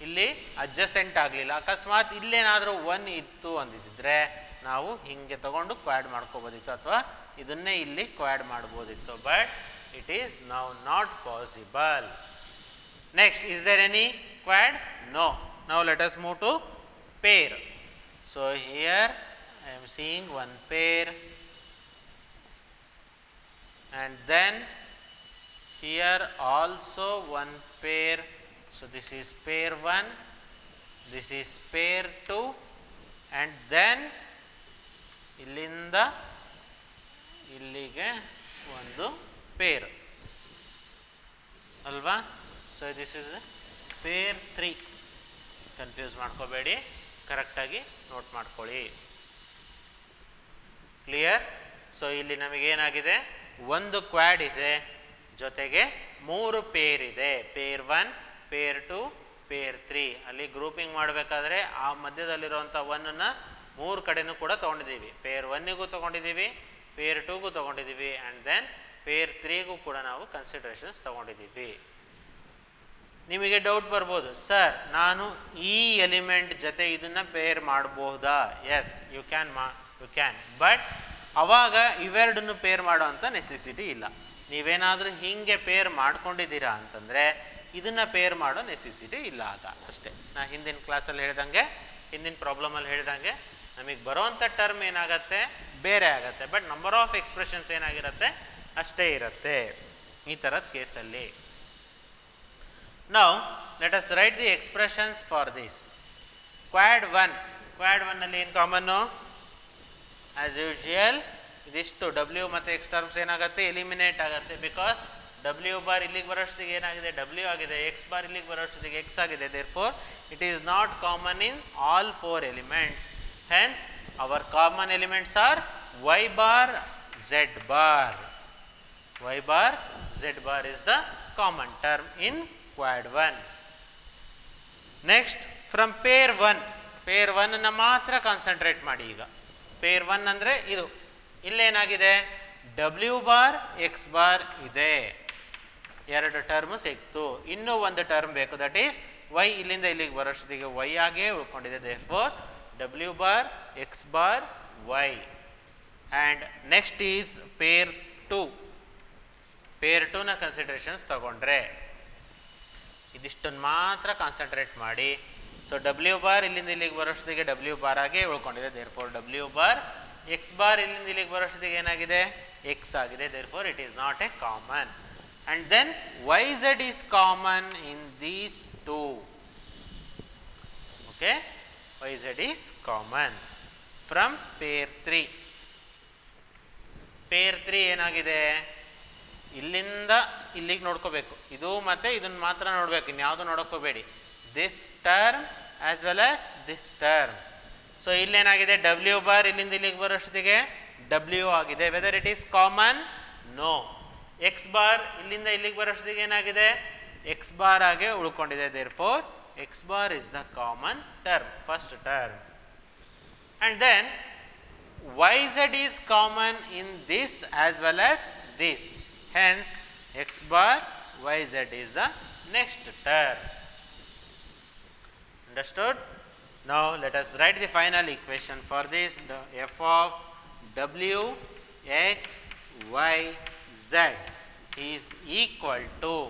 ಇಲ್ಲಿ ಅಡ್ಜಸೆಂಟ್ ಆಗಲಿಲ್ಲ. ಅಕಸ್ಮಾತ್ ಇಲ್ಲೇನಾದರೂ ಒನ್ ಇತ್ತು ಅಂದಿದ್ದರೆ ನಾವು ಹಿಂಗೆ ತಗೊಂಡು ಕ್ವಾಡ್ ಮಾಡ್ಕೋಬೋದಿತ್ತು. ಅಥವಾ ಇದನ್ನೇ ಇಲ್ಲಿ ಕ್ವಾಡ್ ಮಾಡ್ಬೋದಿತ್ತು. ಬಟ್ ಇಟ್ ಈಸ್ ನಾವು not possible Next, is there any quad? No. Now let us move to pair. So here I am seeing one pair and then here also one pair. So this is pair 1, this is pair 2 and then ಇಲ್ಲಿಂದ ಇಲ್ಲಿಗೆ ಒಂದು ಪೇರ್ ಅಲ್ವಾ So this is pair three confuse ಮಾಡ್ಕೋಬೇಡಿ. ಕರೆಕ್ಟಾಗಿ ನೋಟ್ ಮಾಡ್ಕೊಳ್ಳಿ. ಕ್ಲಿಯರ್ ಸೊ ಇಲ್ಲಿ ನಮಗೇನಾಗಿದೆ ಒಂದು ಕ್ವಾಡ್ ಇದೆ. ಜೊತೆಗೆ ಮೂರು ಪೇರ್ ಇದೆ. Pair one pair two pair three ಅಲ್ಲಿ ಗ್ರೂಪಿಂಗ್ ಮಾಡಬೇಕಾದ್ರೆ ಆ ಮಧ್ಯದಲ್ಲಿರುವಂಥ ಒನ್ನನ್ನು ಮೂರು ಕಡೆನೂ ಕೂಡ ತೊಗೊಂಡಿದ್ದೀವಿ. ಪೇರ್ ಒನ್ನಿಗೂ ತೊಗೊಂಡಿದ್ದೀವಿ ಪೇರ್ ಟೂಗೂ ತೊಗೊಂಡಿದ್ದೀವಿ ಆ್ಯಂಡ್ ದೆನ್ ಪೇರ್ ತ್ರೀಗೂ ಕೂಡ ನಾವು ಕನ್ಸಿಡ್ರೇಷನ್ಸ್ ತೊಗೊಂಡಿದ್ದೀವಿ. ನಿಮಗೆ ಡೌಟ್ ಬರ್ಬೋದು. ಸರ್ ನಾನು ಈ ಎಲಿಮೆಂಟ್ ಜೊತೆ ಇದನ್ನು ಪೇರ್ ಮಾಡಬಹುದಾ ಎಸ್ ಯು ಕ್ಯಾನ್ ಮಾ ಯು ಕ್ಯಾನ್ ಬಟ್ ಅವಾಗ ಇವೆರಡನ್ನು ಪೇರ್ ಮಾಡೋ ಅಂಥ ನೆಸೆಸಿಟಿ ಇಲ್ಲ. ನೀವೇನಾದರೂ ಹೀಗೆ ಪೇರ್ ಮಾಡ್ಕೊಂಡಿದ್ದೀರಾ ಅಂತಂದರೆ ಇದನ್ನು ಪೇರ್ ಮಾಡೋ ನೆಸೆಸಿಟಿ ಇಲ್ಲ ಆಗ ಅಷ್ಟೇ. ನಾ ಹಿಂದಿನ ಕ್ಲಾಸಲ್ಲಿ ಹೇಳ್ದಂಗೆ, ಹಿಂದಿನ ಪ್ರಾಬ್ಲಮಲ್ಲಿ ಹೇಳ್ದಂಗೆ ನಮಗೆ ಬರೋವಂಥ ಟರ್ಮ್ ಏನಾಗತ್ತೆ? ಬೇರೆ ಆಗತ್ತೆ. ಬಟ್ ನಂಬರ್ ಆಫ್ ಎಕ್ಸ್ಪ್ರೆಷನ್ಸ್ ಏನಾಗಿರುತ್ತೆ? ಅಷ್ಟೇ ಇರುತ್ತೆ. ಈ ಥರದ ಕೇಸಲ್ಲಿ Now, let us write the expressions for this. Quad 1, quad 1 ನಲ್ಲಿ ಏನು ಕಾಮನ್ನು ಆ್ಯಸ್ ಯೂಶುವಲ್ ಇದಿಷ್ಟು ಡಬ್ಲ್ಯೂ ಮತ್ತು ಎಕ್ಸ್ ಟರ್ಮ್ಸ್ ಏನಾಗುತ್ತೆ? ಎಲಿಮಿನೇಟ್ ಆಗುತ್ತೆ. ಬಿಕಾಸ್ ಡಬ್ಲ್ಯೂ ಬಾರ್ ಇಲ್ಲಿಗೆ ಬರೋಷ್ಟೊತ್ತಿಗೆ ಏನಾಗಿದೆ? ಡಬ್ಲ್ಯೂ ಆಗಿದೆ. ಎಕ್ಸ್ ಬಾರ್ ಇಲ್ಲಿಗೆ ಬರೋಷ್ಟೊತ್ತಿಗೆ ಎಕ್ಸ್ ಆಗಿದೆ. Therefore it is not common in all four elements hence our common elements are Y bar Z bar y bar z bar is the common term in quad 1 next from pair 1 pair 1 ನ ಮಾತ್ರ ಕಾನ್ಸಂಟ್ರೇಟ್ ಮಾಡಿ ಈಗ. ಪೇರ್ ಒನ್ ಅಂದರೆ ಇದು. ಇಲ್ಲೇನಾಗಿದೆ? ಡಬ್ಲ್ಯೂ ಬಾರ್ ಎಕ್ಸ್ ಬಾರ್ ಇದೆ. ಎರಡು ಟರ್ಮ್ ಸಿಕ್ತು. ಇನ್ನೂ ಒಂದು ಟರ್ಮ್ ಬೇಕು. ದಟ್ ಈಸ್ ವೈ ಇಲ್ಲಿಂದ ಇಲ್ಲಿಗೆ ಬರೋಷ್ಟೊತ್ತಿಗೆ ವೈ ಆಗೇ ಉಳ್ಕೊಂಡಿದೆ. Therefore W bar X bar Y and next is pair two pair ಟೂನ considerations ತಗೊಂಡ್ರೆ. ಇದಿಷ್ಟನ್ನು ಮಾತ್ರ ಕಾನ್ಸಂಟ್ರೇಟ್ ಮಾಡಿ. ಸೊ ಡಬ್ಲ್ಯೂ ಬಾರ್ ಇಲ್ಲಿಂದ ಇಲ್ಲಿಗೆ ಬರೋಷ್ಟೊತ್ತಿಗೆ ಡಬ್ಲ್ಯೂ ಬಾರ್ ಆಗಿ ಉಳ್ಕೊಂಡಿದೆ. Therefore W bar X bar ಇಲ್ಲಿಂದ ಇಲ್ಲಿಗೆ ಬರೋಷ್ಟೊತ್ತಿಗೆ ಏನಾಗಿದೆ? ಎಕ್ಸ್ ಆಗಿದೆ. Therefore it is not a common and then Y Z is common in these two Y Z is common from pair three pair three ಏನಾಗಿದೆ? ಇಲ್ಲಿಂದ ಇಲ್ಲಿಗೆ ನೋಡ್ಕೋಬೇಕು. ಇದು ಮತ್ತು ಇದನ್ನ ಮಾತ್ರ ನೋಡಬೇಕು ಇನ್ಯಾವುದು ನೋಡೋಕೋಬೇಡಿ this term as well as this term so ಇಲ್ಲೇನಾಗಿದೆ? W bar ಇಲ್ಲಿಂದ ಇಲ್ಲಿಗೆ ಬರೋಷ್ಟೊತ್ತಿಗೆ ಡಬ್ಲ್ಯೂ ಆಗಿದೆ. Whether it is common no X bar ಇಲ್ಲಿಂದ ಇಲ್ಲಿಗೆ ಬರೋಷ್ಟೊತ್ತಿಗೆ ಏನಾಗಿದೆ? ಎಕ್ಸ್ ಬಾರ್ ಆಗಿ ಉಳ್ಕೊಂಡಿದೆ. Therefore X bar is the common term first term and then yz is common in this as well as this. Hence x bar yz is the next term. Understood? Now let us write the final equation for this the f of w x y z is equal to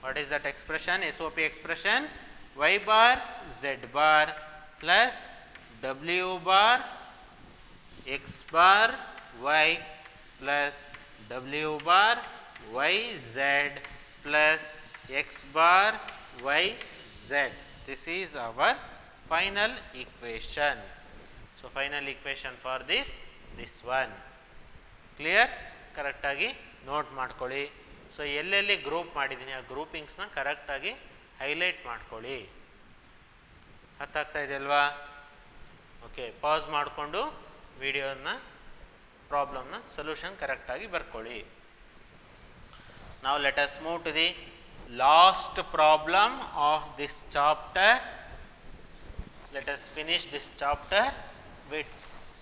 what is that expression? Sop expression? Y bar z bar plus w bar x bar y plus w bar y z plus x bar y z. This is our final equation. So, final equation for this, this one. Clear ಕರೆಕ್ಟಾಗಿ ನೋಟ್ ಮಾಡ್ಕೊಳ್ಳಿ ಸೊ ಎಲ್ಲೆಲ್ಲಿ ಗ್ರೂಪ್ ಮಾಡಿದ್ದೀನಿ ಆ ಗ್ರೂಪಿಂಗ್ಸ್ನ ಕರೆಕ್ಟಾಗಿ ಹೈಲೈಟ್ ಮಾಡ್ಕೊಳ್ಳಿ ಅರ್ಥ ಇದೆಯಲ್ವಾ ಓಕೆ ಪಾಸ್ ಮಾಡಿಕೊಂಡು ವಿಡಿಯೋನ ಪ್ರಾಬ್ಲಮ್ನ ಸೊಲ್ಯೂಷನ್ ಕರೆಕ್ಟಾಗಿ ಬರ್ಕೊಳ್ಳಿ ನಾವು let us move to the last problem of this chapter let us finish this chapter with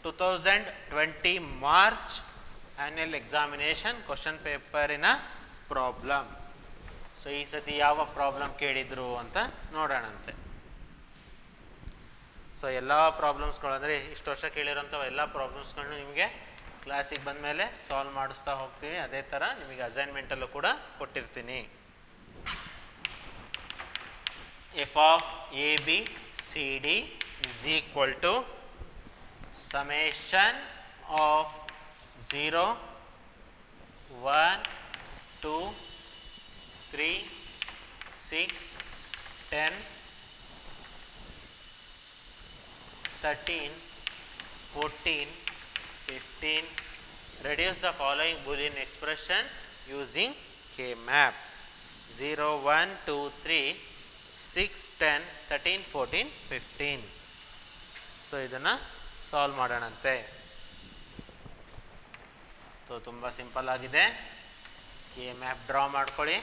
two thousand twenty March annual examination question ಪೇಪರಿನ problem so ಈ ಸತಿ ಯಾವ ಪ್ರಾಬ್ಲಮ್ ಕೇಳಿದ್ರು ಅಂತ ನೋಡೋಣಂತೆ ಸೊ ಎಲ್ಲ ಪ್ರಾಬ್ಲಮ್ಸ್ಗಳು ಅಂದರೆ ಇಷ್ಟು ವರ್ಷ ಕೇಳಿರೋಂಥ ಎಲ್ಲ ಪ್ರಾಬ್ಲಮ್ಸ್ಗಳನ್ನ ನಿಮಗೆ ಕ್ಲಾಸಿಗೆ ಬಂದಮೇಲೆ ಸಾಲ್ವ್ ಮಾಡಿಸ್ತಾ ಹೋಗ್ತೀವಿ ಅದೇ ಥರ ನಿಮಗೆ ಅಸೈನ್ಮೆಂಟಲ್ಲೂ ಕೂಡ ಕೊಟ್ಟಿರ್ತೀನಿ. F of A B C D is equal to summation of zero one two three six ten 13, 14, 15. Reduce the following Boolean expression using K-map. 0, 1, 2, 3, 6, 10, 13, 14, 15. so ಇದನ್ನು ಸಾಲ್ವ್ ಮಾಡೋಣಂತೆ ಸೊ ತುಂಬ ಸಿಂಪಲ್ ಆಗಿದೆ ಕೆ ಮ್ಯಾಪ್ ಡ್ರಾ ಮಾಡ್ಕೊಳ್ಳಿ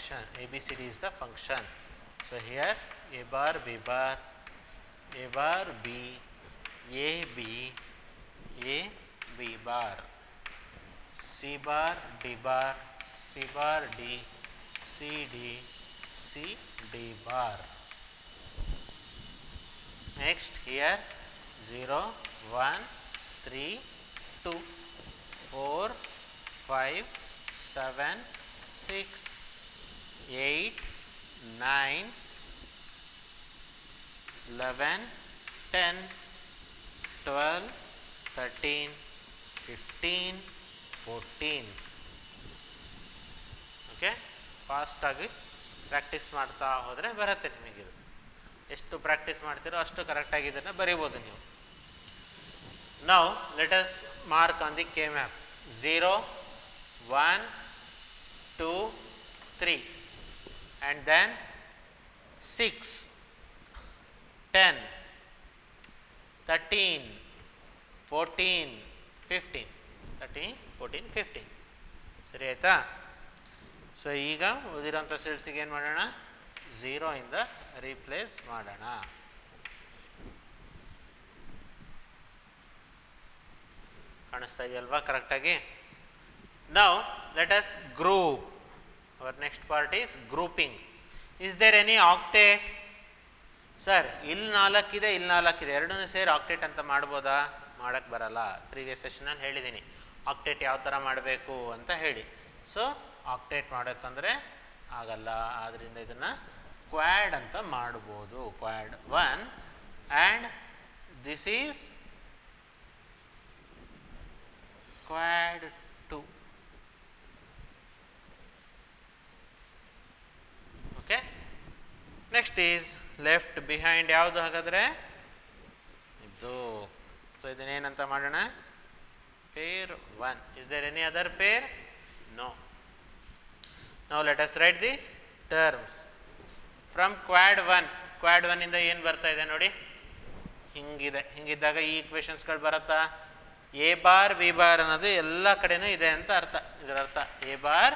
function, A B C D is the function. So here A bar B bar, A bar B, A B, A B bar, C bar D bar, C bar D, C D, C D bar. Next here 0, 1, 3, 2, 4, 5, 7, 6, 8, 9, 11, 10, 12, 13, 15, 14. Okay ಫಾಸ್ಟಾಗಿ ಪ್ರಾಕ್ಟೀಸ್ ಮಾಡ್ತಾ ಹೋದರೆ ಬರುತ್ತೆ ನಿಮಗಿದು ಎಷ್ಟು ಪ್ರಾಕ್ಟೀಸ್ ಮಾಡ್ತೀರೋ ಅಷ್ಟು ಕರೆಕ್ಟಾಗಿ ಇದನ್ನು ಬರೀಬೋದು ನೀವು. ನಾವು let us mark on the K map zero one two three and then six ten thirteen fourteen fifteen thirteen fourteen fifteen ಸರಿ ಆಯಿತಾ ಸೊ ಈಗ ಉಳಿದಿರೋಂಥ ಸೆಲ್ಸಿಗೆ ಏನು ಮಾಡೋಣ? ಝೀರೋಯಿಂದ ರೀಪ್ಲೇಸ್ ಮಾಡೋಣ. ಕಾಣಿಸ್ತಾ ಇದೆಯಲ್ವಾ ಕರೆಕ್ಟಾಗಿ ನಾವು let us group our next part is grouping is there any octet sir ಇಲ್ಲಿ ನಾಲ್ಕಿದೆ ಇಲ್ಲಿ ನಾಲ್ಕಿದೆ ಎರಡನ್ನೂ ಸೇರಿ ಆಕ್ಟೇಟ್ ಅಂತ ಮಾಡ್ಬೋದಾ? ಮಾಡೋಕ್ಕೆ ಬರಲ್ಲ. ಪ್ರೀವಿಯಸ್ ಸೆಷನಲ್ಲಿ ಹೇಳಿದ್ದೀನಿ ಆಕ್ಟೇಟ್ ಯಾವ ಥರ ಮಾಡಬೇಕು ಅಂತ ಹೇಳಿ. ಸೊ ಆಕ್ಟೇಟ್ ಮಾಡೋಕ್ಕಂದರೆ ಆಗಲ್ಲ. ಆದ್ದರಿಂದ ಇದನ್ನು ಕ್ವಾಡ್ ಅಂತ ಮಾಡ್ಬೋದು. Quad one and this is quad two okay? Next is left behind ಯಾವುದು ಹಾಗಾದರೆ? ಇದು. ಸೊ ಇದನ್ನೇನಂತ ಮಾಡೋಣ? Pair one. Is there any other pair no no let us write the terms from quad one quad ಒನ್ನಿಂದ ಏನು ಬರ್ತಾ ಇದೆ ನೋಡಿ? ಹಿಂಗಿದೆ. ಹಿಂಗಿದ್ದಾಗ ಈ ಇಕ್ವೇಷನ್ಸ್ಗಳು ಬರುತ್ತಾ? ಎ ಬಾರ್ ಬಿ ಬಾರ್ ಅನ್ನೋದು ಎಲ್ಲ ಕಡೆನೂ ಇದೆ ಅಂತ ಅರ್ಥ. ಇದರ ಅರ್ಥ ಎ ಬಾರ್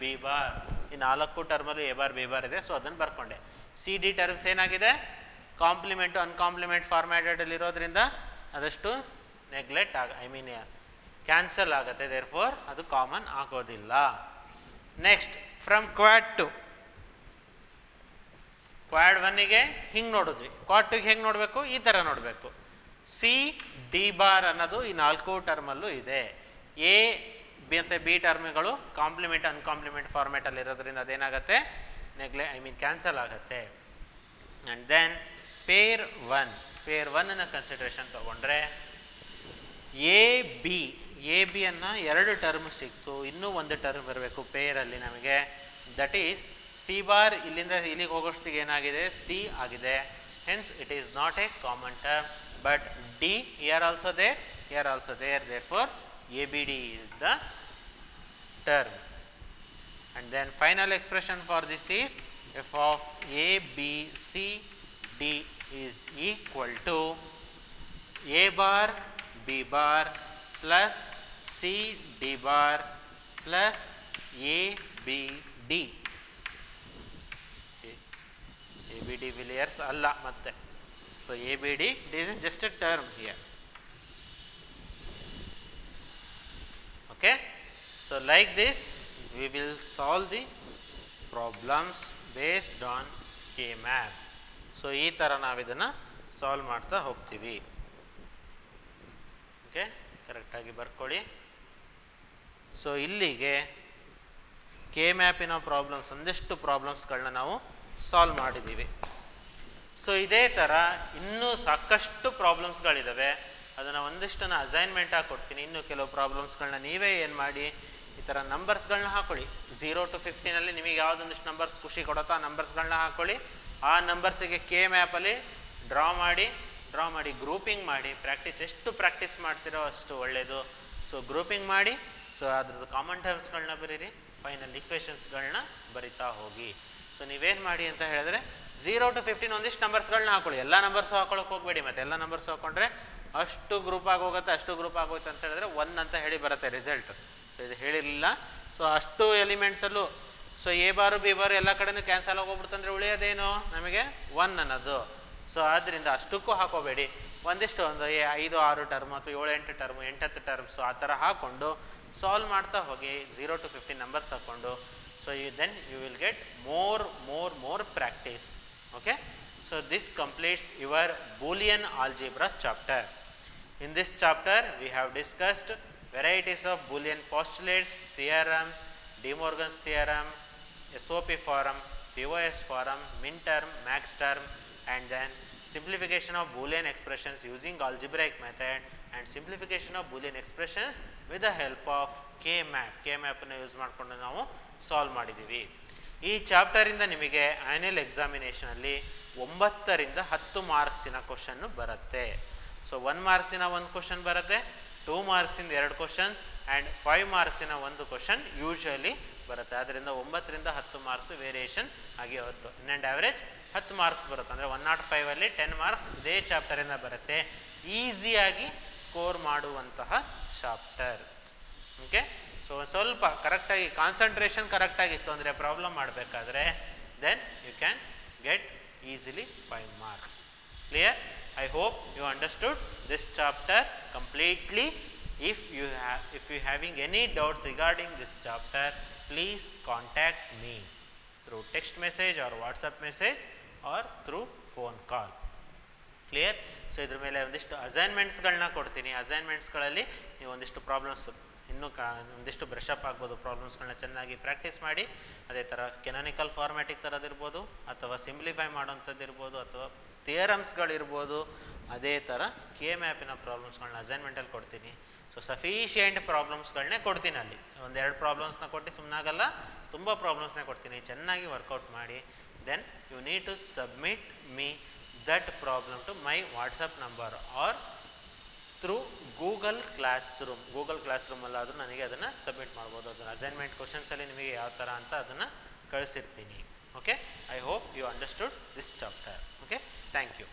ಬಿ ಬಾರ್ ಈ ನಾಲ್ಕು ಟರ್ಮಲ್ಲೂ ಎ ಬಾರ್ ಬಿ ಬಾರ್ ಇದೆ, ಸೊ ಅದನ್ನು ಬರ್ಕೊಂಡೆ. ಸಿ ಡಿ ಟರ್ಮ್ಸ್ ಏನಾಗಿದೆ? ಕಾಂಪ್ಲಿಮೆಂಟು, ಅನ್ಕಾಂಪ್ಲಿಮೆಂಟ್ ಫಾರ್ಮ್ಯಾಟೆಡಲ್ಲಿ ಇರೋದ್ರಿಂದ ಅದಷ್ಟು ನೆಗ್ಲೆಕ್ಟ್ ಆಗ, ಐ ಮೀನ್ ಕ್ಯಾನ್ಸಲ್ ಆಗುತ್ತೆ ದೇರ್ ಫೋರ್ ಅದು ಕಾಮನ್ ಆಗೋದಿಲ್ಲ. Next from quad two quad ಒನ್ನಿಗೆ ಹಿಂಗೆ ನೋಡಿದ್ವಿ. ಕ್ವಾಡ್ ಟುಗೆ ಹೆಂಗೆ ನೋಡಬೇಕು? ಈ ಥರ ನೋಡಬೇಕು. ಸಿ ಡಿ ಬಾರ್ ಅನ್ನೋದು ಈ ನಾಲ್ಕು ಟರ್ಮಲ್ಲೂ ಇದೆ. ಎ ಮತ್ತು ಬಿ ಟರ್ಮ್ಗಳು ಕಾಂಪ್ಲಿಮೆಂಟ್, ಅನ್ಕಾಂಪ್ಲಿಮೆಂಟ್ ಫಾರ್ಮೆಟಲ್ಲಿ ಇರೋದ್ರಿಂದ ಅದೇನಾಗುತ್ತೆ? ನೆಗ್ಲೆ ಐ ಮೀನ್ ಕ್ಯಾನ್ಸಲ್ ಆಗುತ್ತೆ. And then pair one pair ಒನ್ನನ್ನು consideration ತೊಗೊಂಡ್ರೆ ಎ ಬಿ ಎ ಬಿ ಅನ್ನು ಎರಡು ಟರ್ಮ್ ಸಿಕ್ತು, ಇನ್ನೂ ಒಂದು ಟರ್ಮ್ ಬರಬೇಕು ಪೇರಲ್ಲಿ ನಮಗೆ. ದಟ್ ಈಸ್ ಸಿ ಬಾರ್ ಇಲ್ಲಿಂದ ಇಲ್ಲಿಗೆ ಹೋಗೋಷ್ಟಿಗೆ ಏನಾಗಿದೆ? ಸಿ ಆಗಿದೆ. Hence it is not a common term but D are also there are also there therefore A B D is the term and then final expression for this is f of a b c d is equal to a bar b bar plus c d bar plus a b d A B D Villiers ಅಲ್ಲ ಮತ್ತೆ so A B D this is just a term here okay So, like this, we will solve the problems based on k map so ಈ ಥರ ನಾವು ಇದನ್ನು ಸಾಲ್ವ್ ಮಾಡ್ತಾ ಹೋಗ್ತೀವಿ. ಓಕೆ ಕರೆಕ್ಟಾಗಿ ಬರ್ಕೊಳ್ಳಿ. ಸೊ ಇಲ್ಲಿಗೆ ಕೆ ಮ್ಯಾಪಿನ ಪ್ರಾಬ್ಲಮ್ಸ್ ಒಂದಿಷ್ಟು ಪ್ರಾಬ್ಲಮ್ಸ್ಗಳನ್ನ ನಾವು ಸಾಲ್ವ್ ಮಾಡಿದ್ದೀವಿ ಸೊ ಇದೇ ಥರ ಇನ್ನೂ ಸಾಕಷ್ಟು ಪ್ರಾಬ್ಲಮ್ಸ್ಗಳಿದ್ದಾವೆ ಅದನ್ನು ಒಂದಿಷ್ಟನ್ನು ಅಸೈನ್ಮೆಂಟಾಗಿ ಕೊಡ್ತೀನಿ. ಇನ್ನೂ ಕೆಲವು ಪ್ರಾಬ್ಲಮ್ಸ್ಗಳನ್ನ ನೀವೇ ಏನು ಮಾಡಿ? ಈ ಥರ ನಂಬರ್ಸ್ಗಳನ್ನ ಹಾಕೊಳ್ಳಿ. ಝೀರೋ ಟು ಫಿಫ್ಟೀನಲ್ಲಿ ನಿಮಗೆ ಯಾವುದೊಂದಿಷ್ಟು ನಂಬರ್ಸ್ ಖುಷಿ ಕೊಡುತ್ತಾ ನಂಬರ್ಸ್ಗಳನ್ನ ಹಾಕೊಳ್ಳಿ. ಆ ನಂಬರ್ಸಿಗೆ ಕೆ ಮ್ಯಾಪಲ್ಲಿ ಡ್ರಾ ಮಾಡಿ ಡ್ರಾ ಮಾಡಿ ಗ್ರೂಪಿಂಗ್ ಮಾಡಿ. ಪ್ರಾಕ್ಟೀಸ್ ಎಷ್ಟು ಪ್ರಾಕ್ಟೀಸ್ ಮಾಡ್ತಿರೋ ಅಷ್ಟು ಒಳ್ಳೆಯದು ಸೊ ಗ್ರೂಪಿಂಗ್ ಮಾಡಿ. ಸೊ ಅದ್ರದ್ದು ಕಾಮನ್ ಟರ್ಮ್ಸ್ಗಳನ್ನ ಬರೀರಿ. ಫೈನಲ್ ಇಕ್ವೇಷನ್ಸ್ಗಳನ್ನ ಬರಿತಾ ಹೋಗಿ. ಸೊ ನೀವೇನು ಮಾಡಿ ಅಂತ ಹೇಳಿದ್ರೆ ಝೀರೋ ಟು ಫಿಫ್ಟೀನ್ ಒಂದಿಷ್ಟು ನಂಬರ್ಸ್ಗಳನ್ನ ಹಾಕೊಳ್ಳಿ. ಎಲ್ಲ ನಂಬರ್ಸು ಹಾಕೊಳ್ಳೋಕೆ ಹೋಗಬೇಡಿ. ಮತ್ತೆ ಎಲ್ಲ ನಂಬರ್ಸ್ ಹಾಕೊಂಡ್ರೆ ಅಷ್ಟು ಗ್ರೂಪ್ ಆಗೋಗುತ್ತೆ, ಅಷ್ಟು ಗ್ರೂಪ್ ಆಗೋಯ್ತು ಅಂತ ಹೇಳಿದ್ರೆ ಒನ್ ಅಂತ ಹೇಳಿ ಬರುತ್ತೆ ರಿಸಲ್ಟ್ ಸೊ ಇದು ಹೇಳಿರಲಿಲ್ಲ. ಸೊ ಅಷ್ಟು ಎಲಿಮೆಂಟ್ಸಲ್ಲೂ so A bar B bar ಎಲ್ಲ ಕಡೆನೂ ಕ್ಯಾನ್ಸಲ್ ಆಗೋಗ್ಬಿಡ್ತಂದ್ರೆ ಉಳಿಯೋದೇನು? ನಮಗೆ ಒನ್ ಅನ್ನೋದು. ಸೊ ಆದ್ದರಿಂದ ಅಷ್ಟಕ್ಕೂ ಹಾಕೋಬೇಡಿ. ಒಂದಿಷ್ಟು ಒಂದು ಐದು, ಆರು ಟರ್ಮ್ ಅಥವಾ ಏಳು ಎಂಟು ಟರ್ಮ್ ಎಂಟತ್ತು ಟರ್ಮ್ಸು ಆ ಥರ ಹಾಕ್ಕೊಂಡು ಸಾಲ್ವ್ ಮಾಡ್ತಾ ಹೋಗಿ ಝೀರೋ ಟು ಫಿಫ್ಟೀನ್ ನಂಬರ್ಸ್ ಹಾಕ್ಕೊಂಡು so you then you will get more more more practice okay so this completes your Boolean algebra chapter in this chapter we have discussed varieties of boolean postulates theorems de morgan's theorem sop form pos form max term and then simplification of boolean expressions using algebraic method and simplification of boolean expressions with the help of k map k map ಅನ್ನು ಯೂಸ್ ಮಾಡಿಕೊಂಡು ನಾವು ಸಾಲ್ವ್ ಮಾಡಿದ್ದೀವಿ ಈ ಚಾಪ್ಟರಿಂದ ನಿಮಗೆ ಆ್ಯನ್ಯಲ್ ಎಕ್ಸಾಮಿನೇಷನಲ್ಲಿ ಒಂಬತ್ತರಿಂದ ಹತ್ತು ಮಾರ್ಕ್ಸಿನ ಕ್ವಶನ್ನು ಬರುತ್ತೆ ಸೊ ಒನ್ ಮಾರ್ಕ್ಸಿನ one question ಬರುತ್ತೆ ಟೂ ಮಾರ್ಕ್ಸಿಂದ ಎರಡು ಕ್ವಶನ್ಸ್ ಆ್ಯಂಡ್ ಫೈವ್ ಮಾರ್ಕ್ಸಿನ ಒಂದು ಕ್ವಶನ್ ಯೂಶ್ವಲಿ ಬರುತ್ತೆ. ಆದ್ದರಿಂದ ಒಂಬತ್ತರಿಂದ ಹತ್ತು ಮಾರ್ಕ್ಸ್ ವೇರಿಯೇಷನ್ ಆಗಿ ಹೊತ್ತು ಇನ್ ಆ್ಯಂಡ್ ಆ್ಯಾವ್ರೇಜ್ ಹತ್ತು ಮಾರ್ಕ್ಸ್ ಬರುತ್ತೆ. ಅಂದರೆ ಒನ್ ನಾಟ್ ಫೈವಲ್ಲಿ ಟೆನ್ ಮಾರ್ಕ್ಸ್ ಇದೇ ಚಾಪ್ಟರಿಂದ ಬರುತ್ತೆ. ಈಸಿಯಾಗಿ ಸ್ಕೋರ್ ಮಾಡುವಂತಹ ಚಾಪ್ಟರ್ಸ್ ಓಕೆ ಸೊ ಸ್ವಲ್ಪ ಕರೆಕ್ಟಾಗಿ ಕಾನ್ಸಂಟ್ರೇಷನ್ ಕರೆಕ್ಟಾಗಿತ್ತು ಅಂದರೆ ಪ್ರಾಬ್ಲಮ್ ಮಾಡಬೇಕಾದ್ರೆ then you can get easily five marks clear I hope you understood this chapter completely if you have if you having any doubts regarding this chapter please contact me or text message or WhatsApp message or clear phone call clear so ಇದ್ರ ಮೇಲೆ ಒಂದಿಷ್ಟು ಅಸೈನ್ಮೆಂಟ್ಸ್ಗಳನ್ನ ಕೊಡ್ತೀನಿ. ಅಸೈನ್ಮೆಂಟ್ಸ್ಗಳಲ್ಲಿ ನೀವು ಒಂದಿಷ್ಟು ಪ್ರಾಬ್ಲಮ್ಸ್ ಇನ್ನೂ ಕಾ, ಒಂದಿಷ್ಟು ಬ್ರಷಪ್ ಆಗ್ಬೋದು. ಪ್ರಾಬ್ಲಮ್ಸ್ಗಳನ್ನ ಚೆನ್ನಾಗಿ ಪ್ರಾಕ್ಟೀಸ್ ಮಾಡಿ. ಅದೇ ಥರ ಕೆನಾನಿಕಲ್ ಫಾರ್ಮ್ಯಾಟಿಕ್ ಥರದಿರ್ಬೋದು ಅಥವಾ ಸಿಂಪ್ಲಿಫೈ ಮಾಡೋಂಥದ್ದು ಇರ್ಬೋದು ಅಥವಾ ಥಿಯರಮ್ಸ್ಗಳಿರ್ಬೋದು, ಅದೇ ಥರ ಕೆ ಮ್ಯಾಪಿನ ಪ್ರಾಬ್ಲಮ್ಸ್ಗಳನ್ನ ಅಸೈನ್ಮೆಂಟಲ್ಲಿ ಕೊಡ್ತೀನಿ. ಸೊ ಸಫಿಷಿಯೆಂಟ್ ಪ್ರಾಬ್ಲಮ್ಸ್ಗಳನ್ನೇ ಕೊಡ್ತೀನಿ ಅಲ್ಲಿ. ಒಂದೆರಡು ಪ್ರಾಬ್ಲಮ್ಸ್ನ ಕೊಟ್ಟು ಸುಮ್ಮನಾಗಲ್ಲ ತುಂಬ ಪ್ರಾಬ್ಲಮ್ಸ್ನೇ ಕೊಡ್ತೀನಿ. ಚೆನ್ನಾಗಿ ವರ್ಕೌಟ್ ಮಾಡಿ. Then you need to submit me that problem to my WhatsApp number or through Google classroom Google class ರೂಮಲ್ಲಾದರೂ ನನಗೆ ಅದನ್ನು ಸಬ್ಮಿಟ್ ಮಾಡ್ಬೋದು. ಅದನ್ನು ಅಸೈನ್ಮೆಂಟ್ ಕ್ವಶನ್ಸಲ್ಲಿ ನಿಮಗೆ ಯಾವ ಥರ ಅಂತ ಅದನ್ನು ಕಳಿಸಿರ್ತೀನಿ. Okay I hope you understood this chapter okay thank you